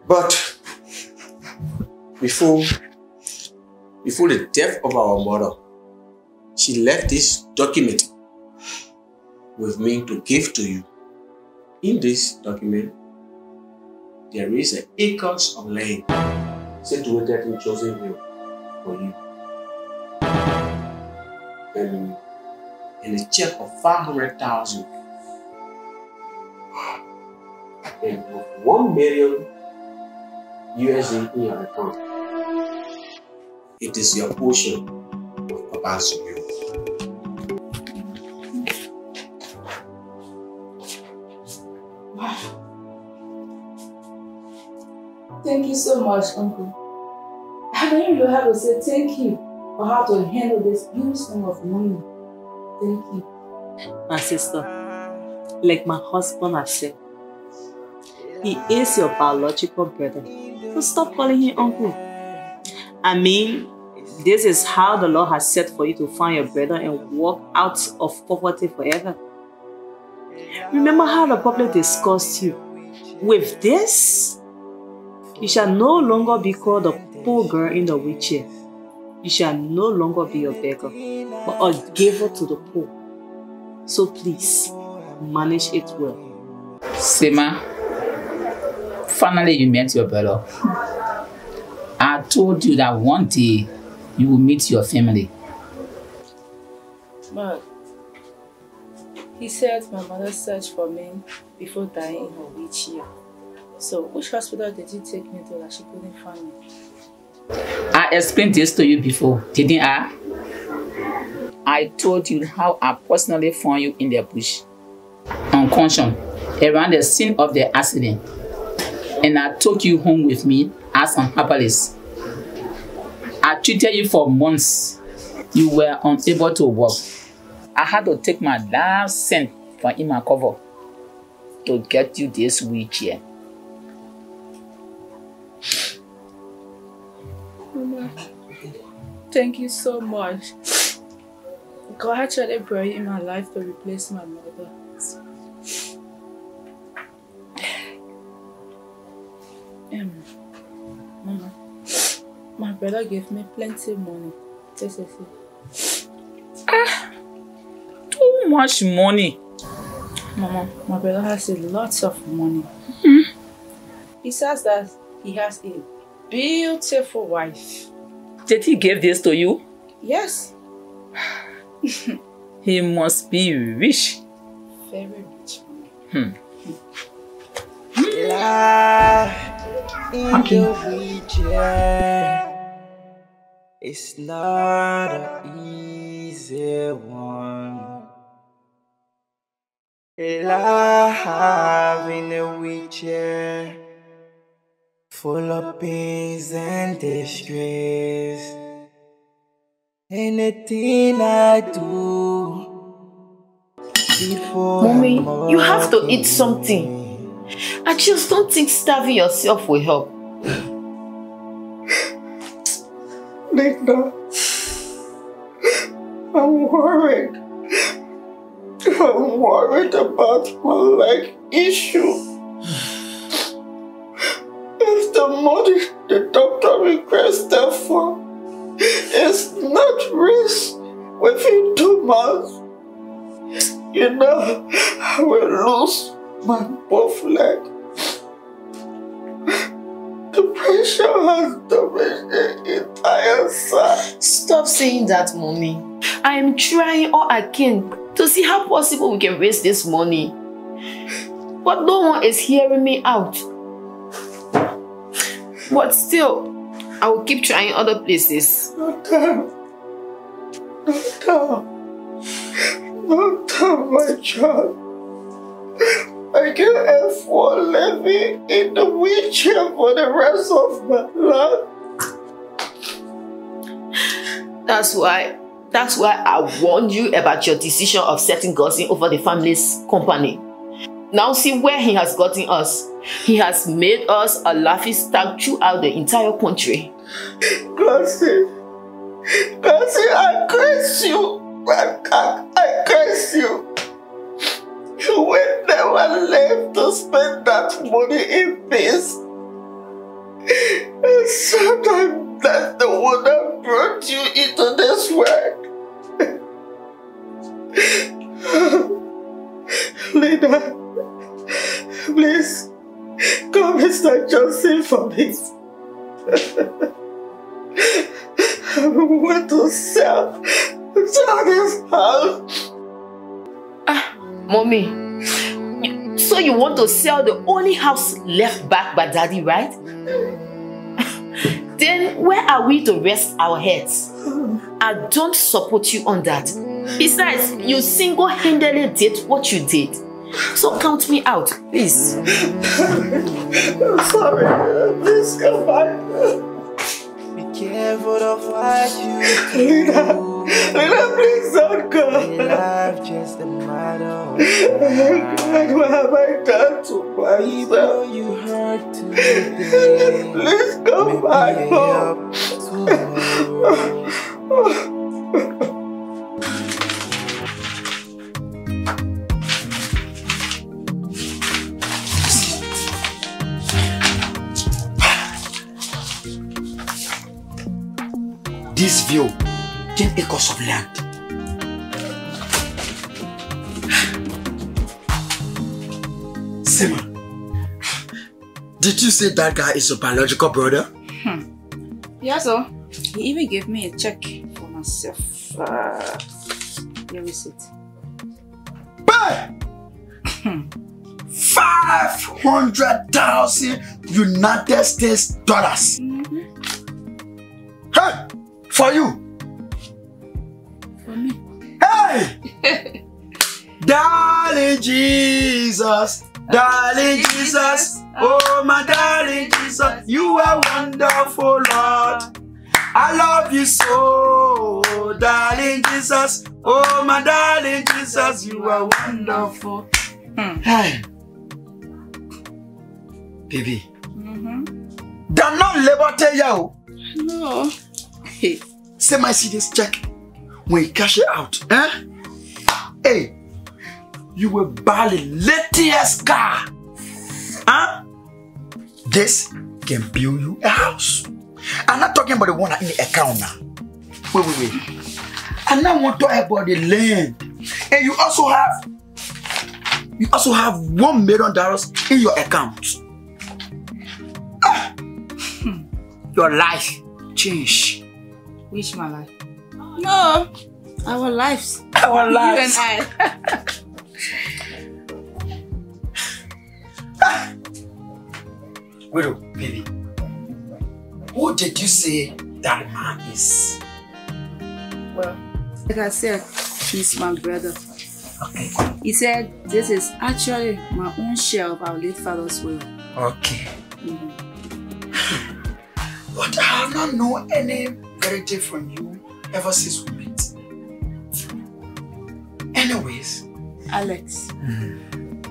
But before before the death of our mother, she left this document with me to give to you. In this document, there is an acres of land situated in Chosen Hill for you. And, a check of 500,000 and with 1 million USD in your account. It is your portion of Papa's
Thank you so much, Uncle. I even know how to say thank you for how to handle this huge sum of money. Thank you.
My sister, like my husband has said, he is your biological brother. So stop calling him uncle. I mean, this is how the Lord has set for you to find your brother and walk out of poverty forever. Remember how the public discussed you. With this, you shall no longer be called a poor girl in the wheelchair. You shall no longer be a beggar, but a giver to the poor. So please, manage it well.
Sema, finally you met your brother. I told you that one day you will meet your family.
But he said my mother searched for me before dying in her wheelchair. So which hospital did you take me to that she couldn't find me?
I explained this to you before, didn't I? I told you how I personally found you in the bush, unconscious, around the scene of the accident. And I took you home with me as an herbalist. I treated you for months. You were unable to walk. I had to take my last cent from in my cover to get you this wheelchair.
Thank you so much. God actually brought you in my life to replace my mother. Um, Mama, my brother gave me plenty of money. This is it.
Ah, too much money.
Mama, my brother has a lot of money. Hmm. He says that he has a beautiful wife.
Did he give this to you?
Yes,
He must be rich.
very rich.
Hmm.
In It's not an easy one. Life in a wheelchair Full of pains and distress. Anything I do before
Mommy, you have to eat something. I just don't think starving yourself will help.
Linda, I'm worried. I'm worried about my leg issue. Two months, you know, I will lose my both legs. The pressure has damaged the entire side.
Stop saying that, mommy. I am trying all I can to see how possible we can raise this money. But no one is hearing me out. But still, I will keep trying other places.
No time. No time. No time, my child. I can afford living in the wheelchair for the rest of my life.
That's why that's why I warned you about your decision of setting Gosin over the family's company. Now see where he has gotten us. He has made us a laughing stock throughout the entire country.
Gosin, Gosin, I curse you. I, I, I curse you. You will never live to spend that money in peace. And sometimes that's the one that brought you into this world. Lena, please call Mr. Johnson for me. To sell, sell this house.
Mommy, so you want to sell the only house left back by daddy, right? then where are we to rest our heads? I don't support you on that. Besides, you single-handedly did what you did. So count me out, please.
I'm sorry. Please come back.
Careful of what you
Lena,
do.
Lena, please don't go.
Life just a matter of
God, what have I done to myself?
you hurt today.
Please come back home.
This view, 10 acres of land. Simon, did you say that guy is your biological brother?
Hmm. Yeah, so he even gave me a check for myself. Uh, here is it.
Hundred thousand United States dollars. Hey, for you.
For me.
Hey, darling Jesus, darling Jesus, oh my darling Jesus, you are wonderful, Lord. I love you so, darling Jesus, oh my darling Jesus, you are wonderful. Hey, baby,
Mm-hmm.
they're not labor tell you.
No.
Say my this check when you cash it out, eh? Hey, you will buy the latest car, huh? This can build you a house. I'm not talking about the one in the account now. Wait, wait, wait. I'm not want to talk about the land. And you also have, you also have one million dollars in your account. Ah. Your life change.
Which my life? No. Our lives.
Our lives.
You and I.
Widow, baby, who did you say that man is?
Well, like I said, he's my brother. Okay. He said this is actually my own share of our late father's will.
Okay.
Mhm.
But I have not known any verity from you ever since we met. Anyways,
Alex, mm-hmm.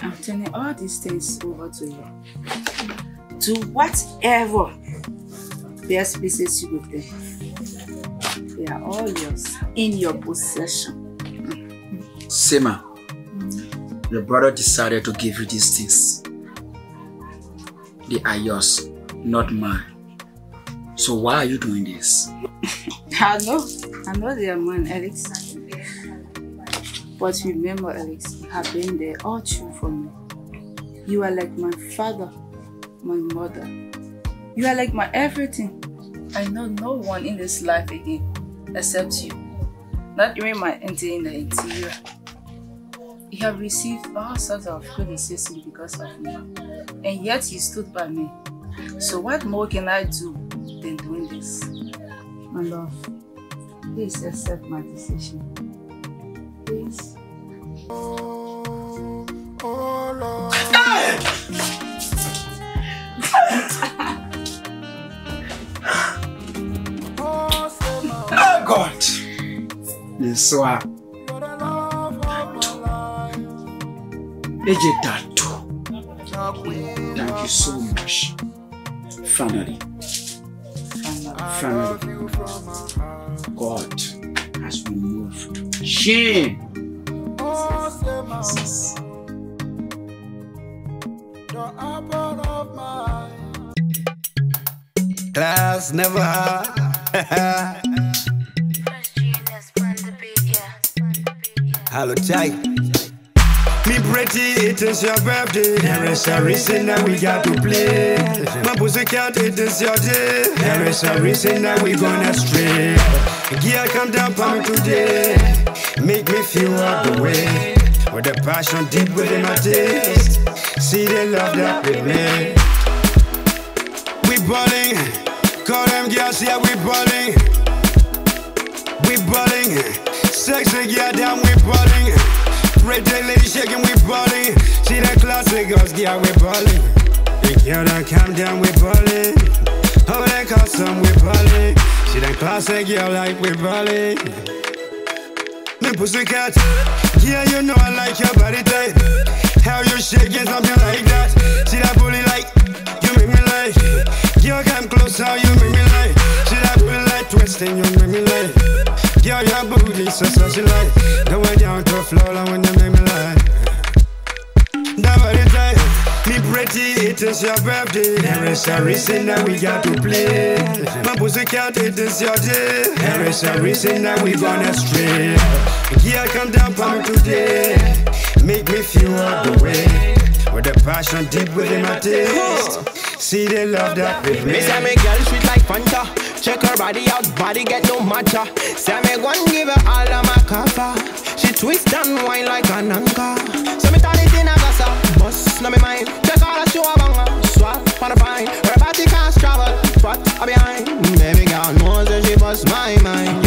I'm turning all these things over to you. Do whatever best pleases you with them. They are all yours, in your possession.
Sema, mm-hmm. your brother decided to give you these things. They are yours, not mine. So why are you doing this?
I know, I know they are mine, Alex. But remember, Alex, you have been there all through for me. You are like my father, my mother. You are like my everything. I know no one in this life again except you. Not even my auntie in the interior. You have received all sorts of criticism because of me, and yet you stood by me. So what more can I do My love, please accept my decision. Please.
Oh God! Yes, so AJ Tattoo. Thank you so much. Finally. Finally. God has removed shame. Jesus.
Class never high. Hello, Chai. Pretty, it is your birthday. There is a reason that we got to play. My pussy cat, it is your day. There is a reason that we gonna stray. Girl, come down for me today. Make me feel all the way. With the passion deep within my taste. See the love that we made. We balling. Call them girls, yeah, we balling. We balling. Sexy girl, damn, we balling. Pretty lady shaking, we balling. See that classic girls, yeah, we balling. The girl that calm down, we balling. Oh, that custom, we balling. See that classic girl, like we balling. Me pussycat, yeah, you know I like your body type. How you shaking something like that? See that booty like you make me like. Girl, come closer, you make me like. See that booty like twisting, you make me like. Girl, your booty so special like. Going down to the floor, like when you make me like. That body type, me pretty, it is your birthday. There is a reason that we got to play. My pussycat, it is your day. There is a reason that we gonna stray. Yeah, come down for me today. Make me feel all the way. With the passion deep within my taste. See the love that we
Me say me
make.
girl sweet like Fanta. Check her body out, body get no matter. Say me and give her all of my cover. She twist and whine like an anchor. So me turn it in a gasa, bust na me mind. Check all the show a banger, swap on the pine. Her body can't travel, but I behind. Baby girl knows that she bust my mind.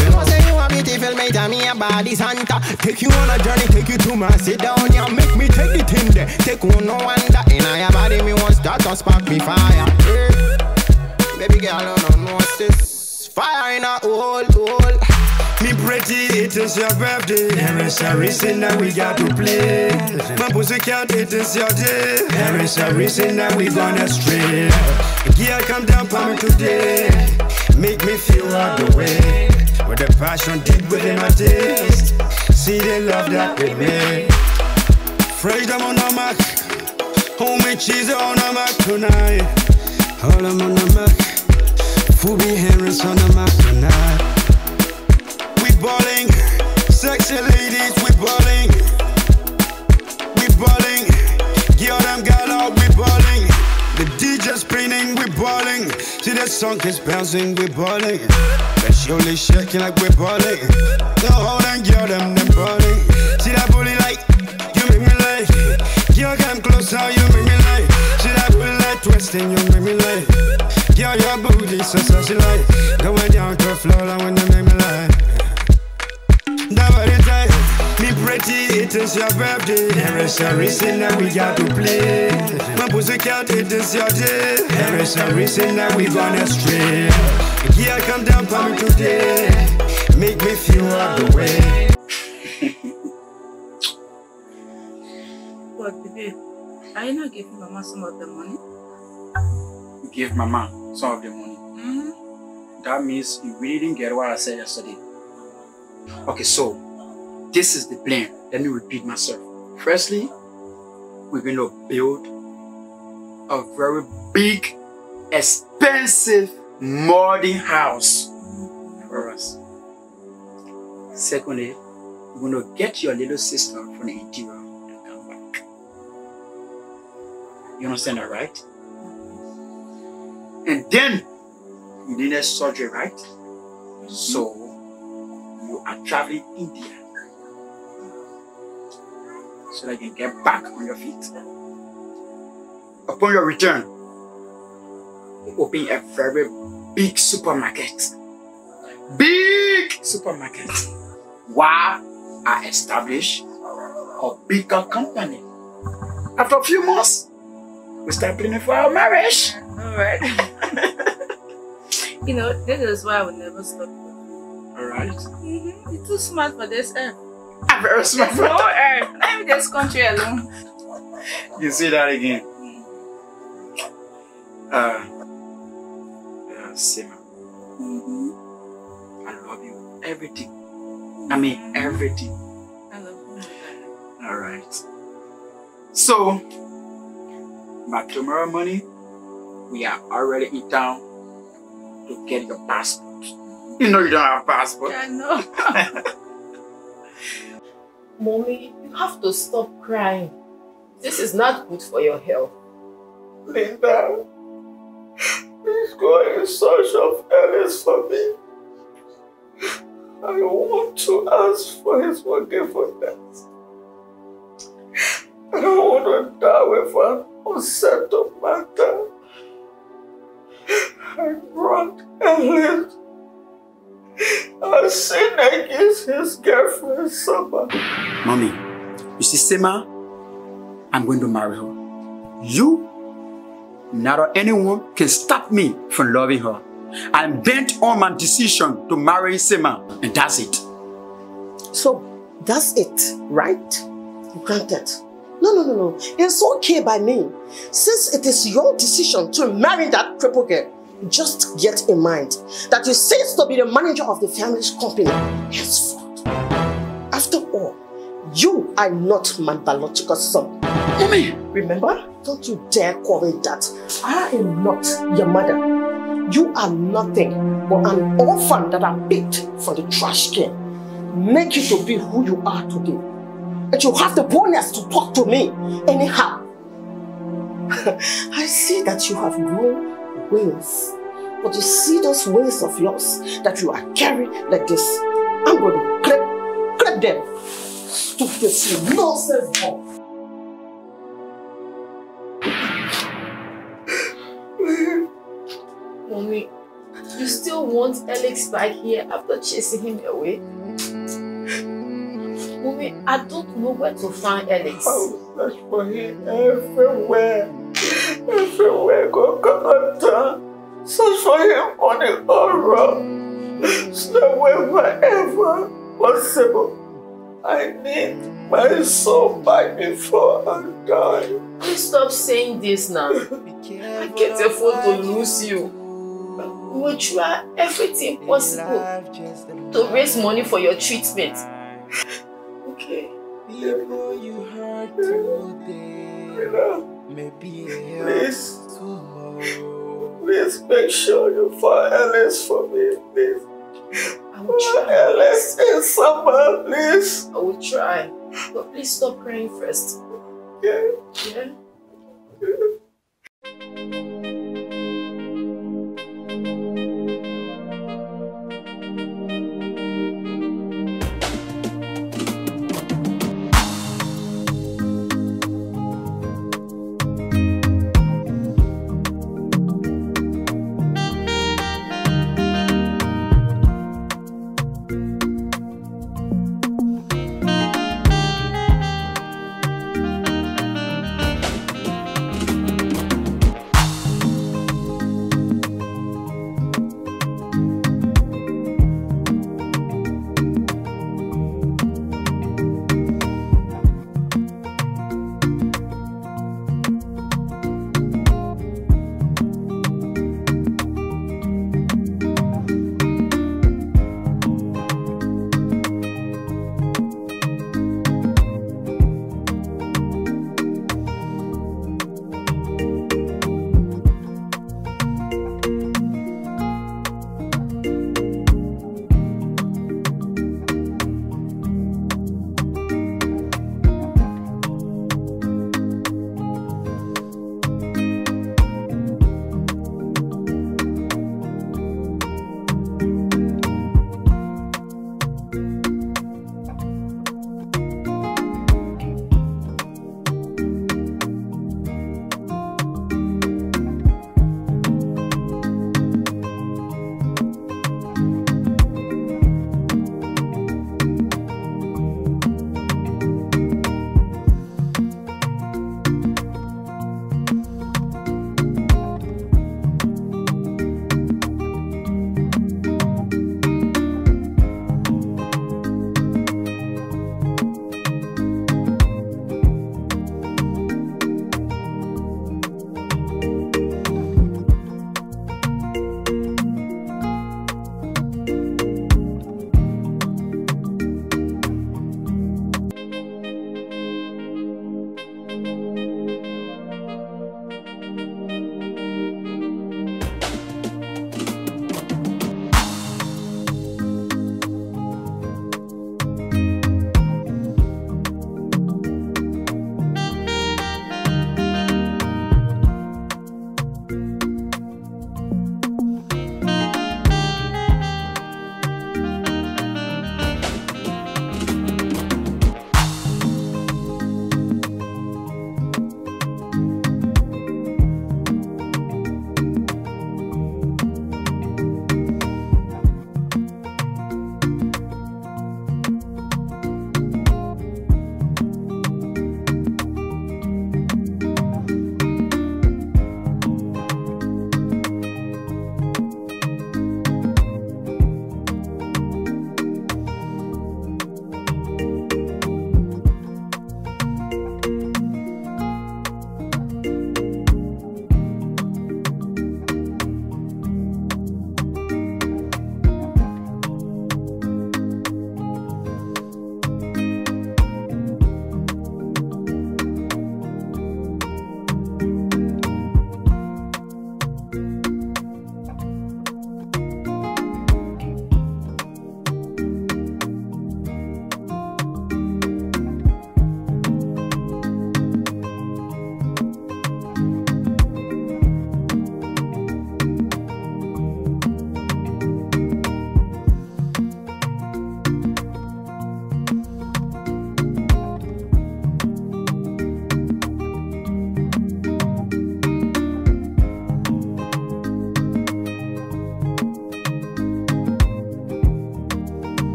Mate and me a body Santa. Take you on a journey, take you to my sit down, yeah. Make me take it in there. Take one no wonder in your body, me want start to spark me fire. Hey. Baby girl, I don't know what's this. Fire in a hole, hole.
Me pretty, it is your birthday. There is a reason that we got to play. My pussycat, it is your day. There is a reason that we gonna stray. Yeah, come down for me today. Make me feel all the way. With the passion deep within my taste. See the love that we made. Freedom on the Mac. Homemade cheese on the Mac tonight. All I'm on the Mac. Fubi Harris on the Mac tonight. We balling, sexy ladies, we balling. DJ spinning, we balling. See that song is bouncing, we balling. That surely shaking like we balling. The whole them girl them them balling. See that booty like you make me like. Girl come closer, you make me like. See that booty like twisting, you make me like. Girl your booty so special like. Going down to the floor like when you make it is your birthday. There is a reason that we got to play. My pussycat, it is your day. There is a reason that we gonna stray. Yeah, come down for me today. Make me feel all the way.
But baby, are you not giving Mama some of the money?
You gave Mama some of the money.
Mm-hmm.
That means you really didn't get what I said yesterday. Okay, so this is the plan. Let me repeat myself. Firstly, we're going to build a very big, expensive, modern house for us. Secondly, we're going to get your little sister from the interior to come back. You understand that, right? And then you need a surgery, right? Mm-hmm. So you are traveling India so that you can get back on your feet. Upon your return, you open a very big supermarket. Big supermarket. While I establish a bigger company. After a few months, we start planning for our marriage.
Alright. you know, this is why I will never stop.
Alright.
Mm-hmm. You're too smart for this earth.
I'm very smart
There's no earth. Let me this country alone.
You see that again. Uh, uh Sima,
Mm-hmm.
I love you. Everything. I mean, everything.
I love you.
Alright. So, by tomorrow morning, we are already in town to get your passport. You know you don't have a passport.
I know.
Mommy, you have to stop crying. This is not good for your health.
Linda, please go in search of Ellis for me. I want to ask for his forgiveness. I don't want to die with an unsettled matter. I brought Ellis. I sinned against his girlfriend, Summer.
Mommy, You see, Sema, I'm going to marry her. You, neither anyone can stop me from loving her. I'm bent on my decision to marry Sema, and that's it.
So that's it, right? Granted. No, no, no, no. It's okay by me. Since it is your decision to marry that cripple girl, just get in mind that you cease to be the manager of the family's company henceforth. After all, you are not my biological son.
Mommy!
Remember? Don't you dare call me that. I am not your mother. You are nothing but an orphan that I picked from the trash can. Make you to be who you are today. And you have the boldness to talk to me anyhow. I see that you have grown wings. But you see those wings of yours that you are carrying like this. I'm going to clip, clip them. Stupid nonsense boy.
Mommy, you still want Alex back here after chasing him away? Mommy, I don't know where to find Alex.
I will search for him everywhere. Everywhere. Go come down. Search for him on the aura. Stay wherever possible. I need my soul back before I die.
Please stop saying this now. I can't afford to lose you. We will try everything possible to raise money for your treatment. Okay.
People you hurt today, maybe
Please. Please make sure you find Alice for me, please.
I will try.
Alice in summer, please.
I will try. But please stop crying first.
Yeah.
Yeah?
Sima,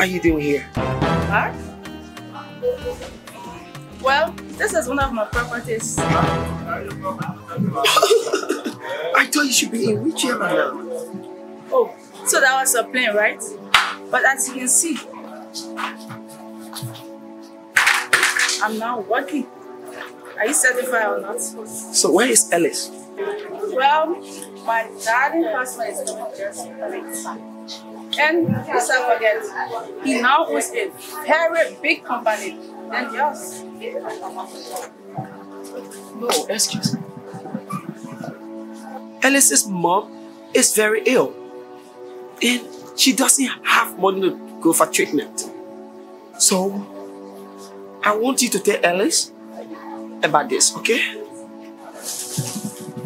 are you doing here?
What? Well, this is one of my properties.
I thought you should be in wheelchair by now.
Oh, so that was a plan, right? But as you can see, I'm now working. Are you certified or not?
So where is Ellis?
Well, my darling husband is doing just great. And let's not forget, he now owns a very big company And yours.
No, excuse me. Ellis's mom is very ill. And she doesn't have money to go for treatment. So, I want you to tell Alice about this, okay?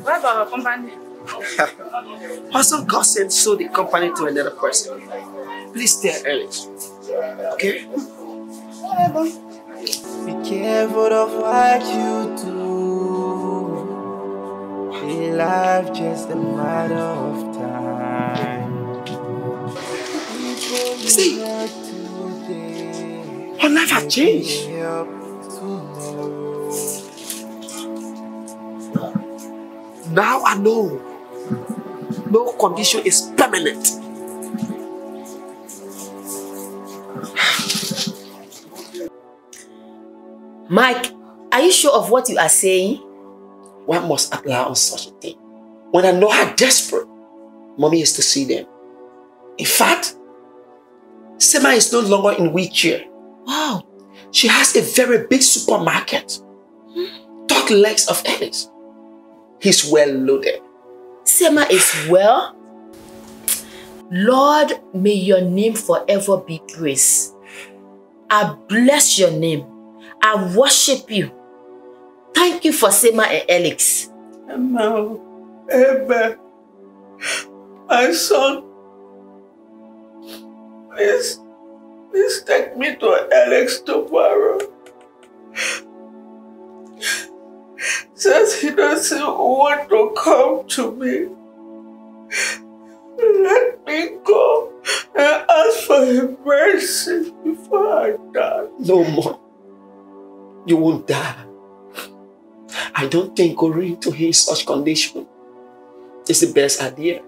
What about her company?
Hustle Gosin sold the company to another person. Please stay Ellis, okay?
Be careful of what you do. In life, just a matter of time.
See, her life has changed. Now I know no condition is permanent.
Mike, are you sure of what you are saying?
One must apply on such a thing. When I know how desperate mommy is to see them. In fact, Sema is no longer in wheelchair.
Wow.
She has a very big supermarket. Hmm. Talk legs of Ellis. He's well loaded.
Sema is well. Lord, may your name forever be praised. I bless your name. I worship you. Thank you for Sema and Alex.
Emma, Emma, my son, please, please take me to Alex tomorrow. Says he doesn't want to come to me. Let me go and ask for his mercy before I die. No more. You won't die. I don't think going to him in such condition is the best idea.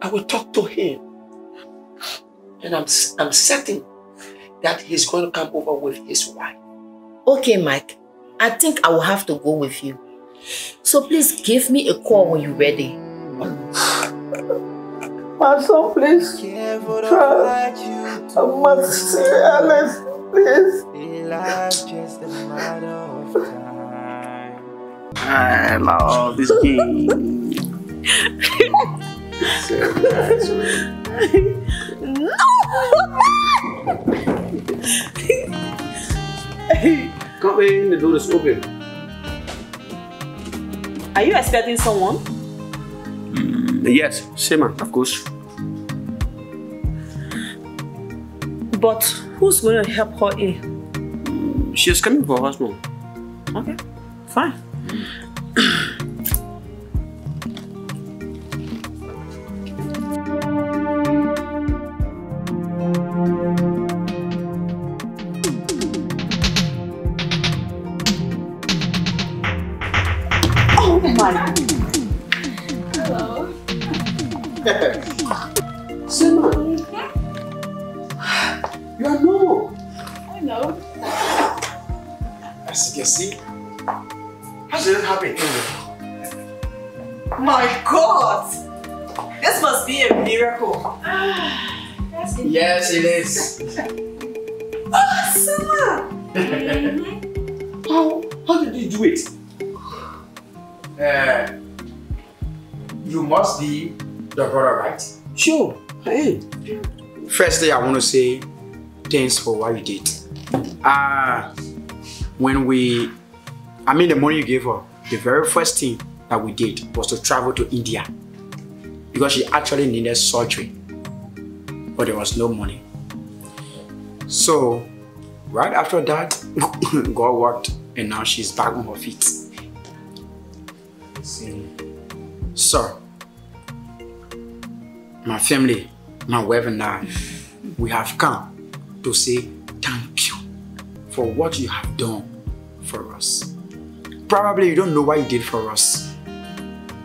I will talk to him. And I'm, I'm certain that he's going to come over with his wife.
Okay, Mike. I think I will have to go with you. So please give me a call when you're ready.
My son, please try. I must see Alice, please.
just a matter of time.
I love this game. Come in, the door is open.
Are you expecting someone?
Mm, yes, Sema, of course.
But who's going to help her in?
She's coming for us now.
Okay, fine.
Oh
to say thanks for what you did. Uh, when we, I mean, the money you gave her, the very first thing that we did was to travel to India because she actually needed surgery, but there was no money. So, right after that, God worked, and now she's back on her feet. So my family,
my wife and I, we have come to say thank you for what you have done for us. Probably you don't know what you did for us,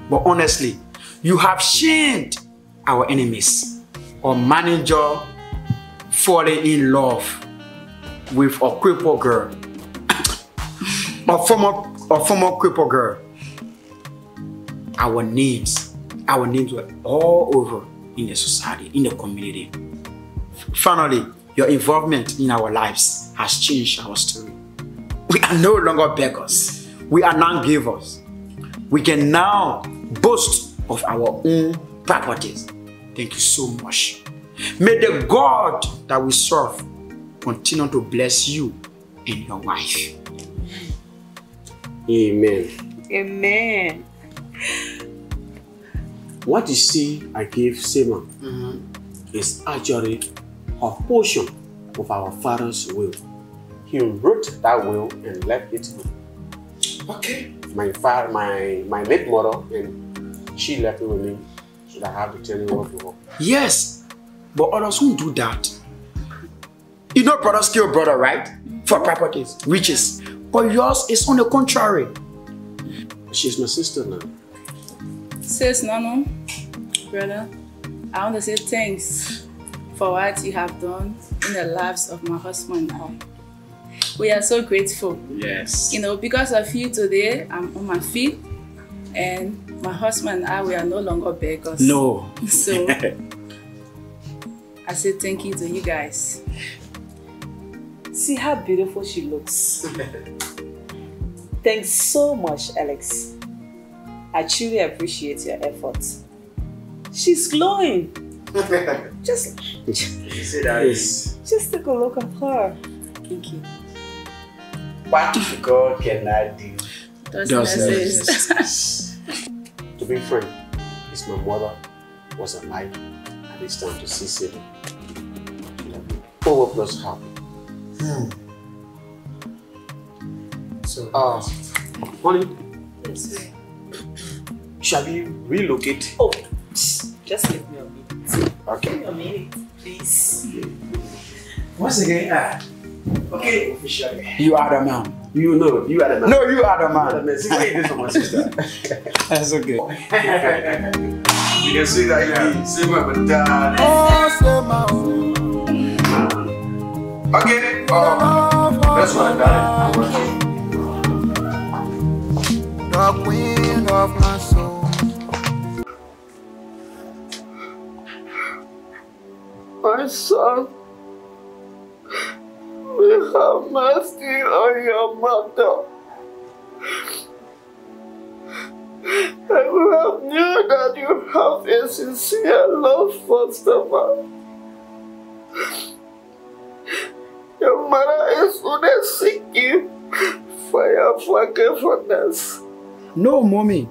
but honestly, you have shamed our enemies. Our manager falling in love with a cripple girl, a former, a former cripple girl. Our names, our names were all over in the society, in the community. Finally, your involvement in our lives has changed our story. We are no longer beggars. We are now givers. We can now boast of our own properties. Thank you so much. May the God that we serve continue to bless you and your wife.
Amen.
Amen.
What you see I gave Simon mm-hmm. is actually a portion of our father's will. He wrote that will and left it with
Okay.
my father, my my late mother, and she left it with me, so that I have to tell you what to her.
Yes, but others who do that. You know, brothers kill brother, right? For properties, riches. But yours is on the contrary.
She's my sister now.
Sis Nano, brother, I want to say thanks for what you have done in the lives of my husband and I. We are so grateful.
Yes.
You know, because of you today, I'm on my feet, and my husband and I, we are no longer beggars.
No.
So, I say thank you to you guys.
See how beautiful she looks. Thanks so much, Alex. I truly appreciate your efforts. She's glowing. Just,
See that is
just take a look at her. Thank you.
what God cannot do.
Does
Does
not
exist.
exist.
To be frank, if my mother was alive at this time to see Satan, she'd have been overplus happy. So, uh, honey,
Yes,
shall we relocate?
Oh, just give me a minute. Give
Okay.
me a minute, please.
Once again, ah,
Okay, officially.
you are the man.
You know, you are the man.
No, you are the
You are the
man.
man. See you did for my sister.
That's okay.
you can see that you did. See my dad. Okay, uh, that's what I got.
The queen of my
My son, we have mercy on your mother. I we have knew that you have a sincere love for Stefan. Your mother is only seeking for your forgiveness.
No, mommy.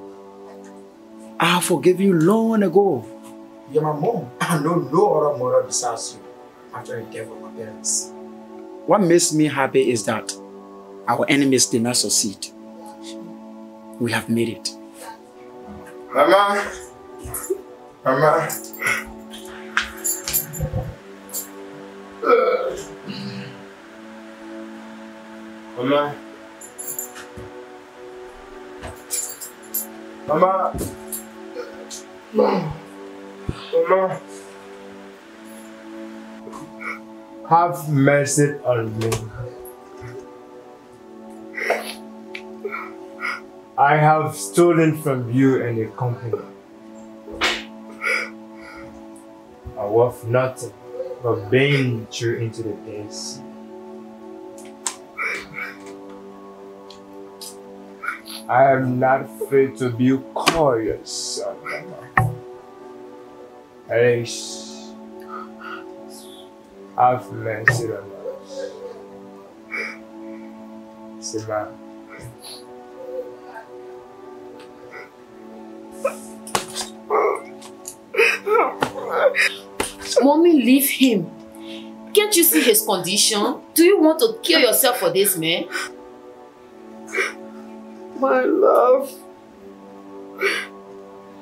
I have forgiven you long ago. You're my mom. I know no other mother besides you after the death of my parents. What makes me happy is that our enemies did not succeed. We have made it.
Mama. Mama. Mama. Mama. Mama. Have mercy on me. I have stolen from you and your company. I worth nothing but being through into the days. I am not fit to be your son, Mama. Alex, have mercy on us. Sima.
Mommy, leave him. Can't you see his condition? Do you want to kill yourself for this man?
My love,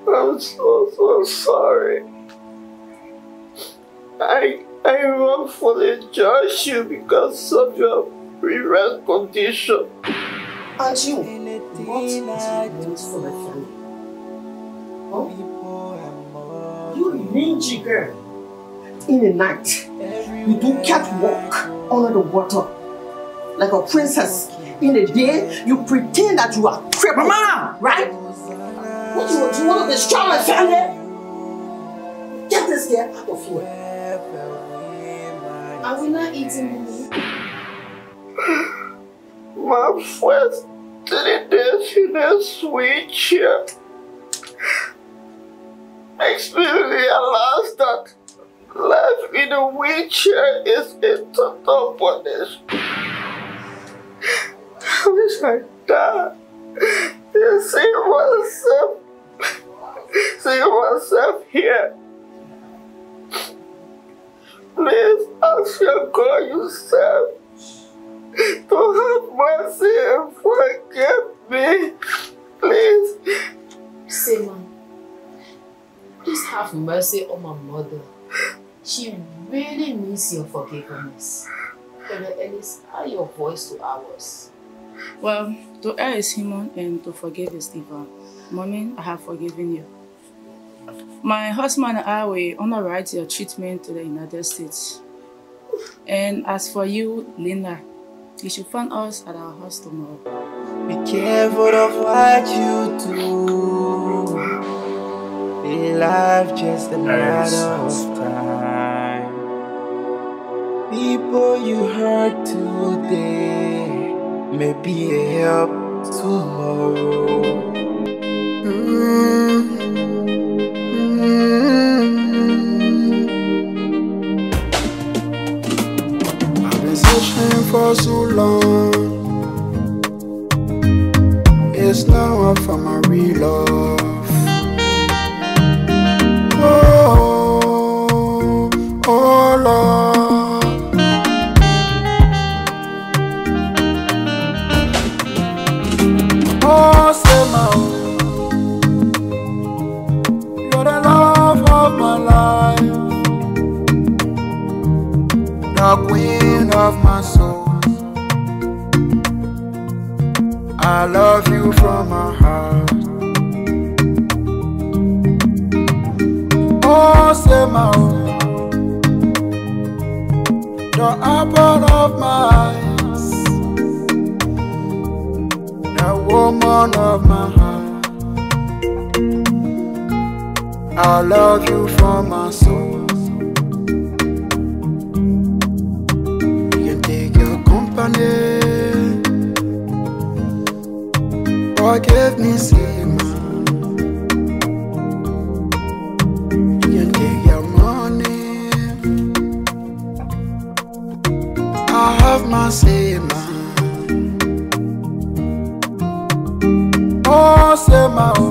I'm so, so sorry. I I wrongfully judge you because of your previous condition. And you, what is meant for my family? Huh? You ninja girl. In the night, you do catwalk under the water like a princess. In the day, you pretend that you are crippled. Mama! Right? What you want? You want to destroy my family? Get this girl out of here.
Are we not eating mommy?
My first three days in a wheelchair. Experience realized that life in a wheelchair is a total punishment. I wish I died. You see myself, see myself here. Please ask your God you serve to have mercy and forgive me. Please.
Seman, please have mercy on my mother. She really needs your forgiveness. Brother Ellis, add your voice to ours.
Well, to err is human and to forgive is divine. Mommy, I have forgiven you. My husband and I will underwrite your treatment to the United States. And as for you, Linda, you should find us at our house tomorrow.
Be careful of what you do. In life, just a matter of time. People you hurt today may be a help tomorrow.
For so long. It's now found my real love. I love you from my heart. Oh, say my own. The apple of my eyes. The woman of my heart. I love you from my soul. God gave me, Sigma. You take your money. I have my Sigma. Oh, Sigma.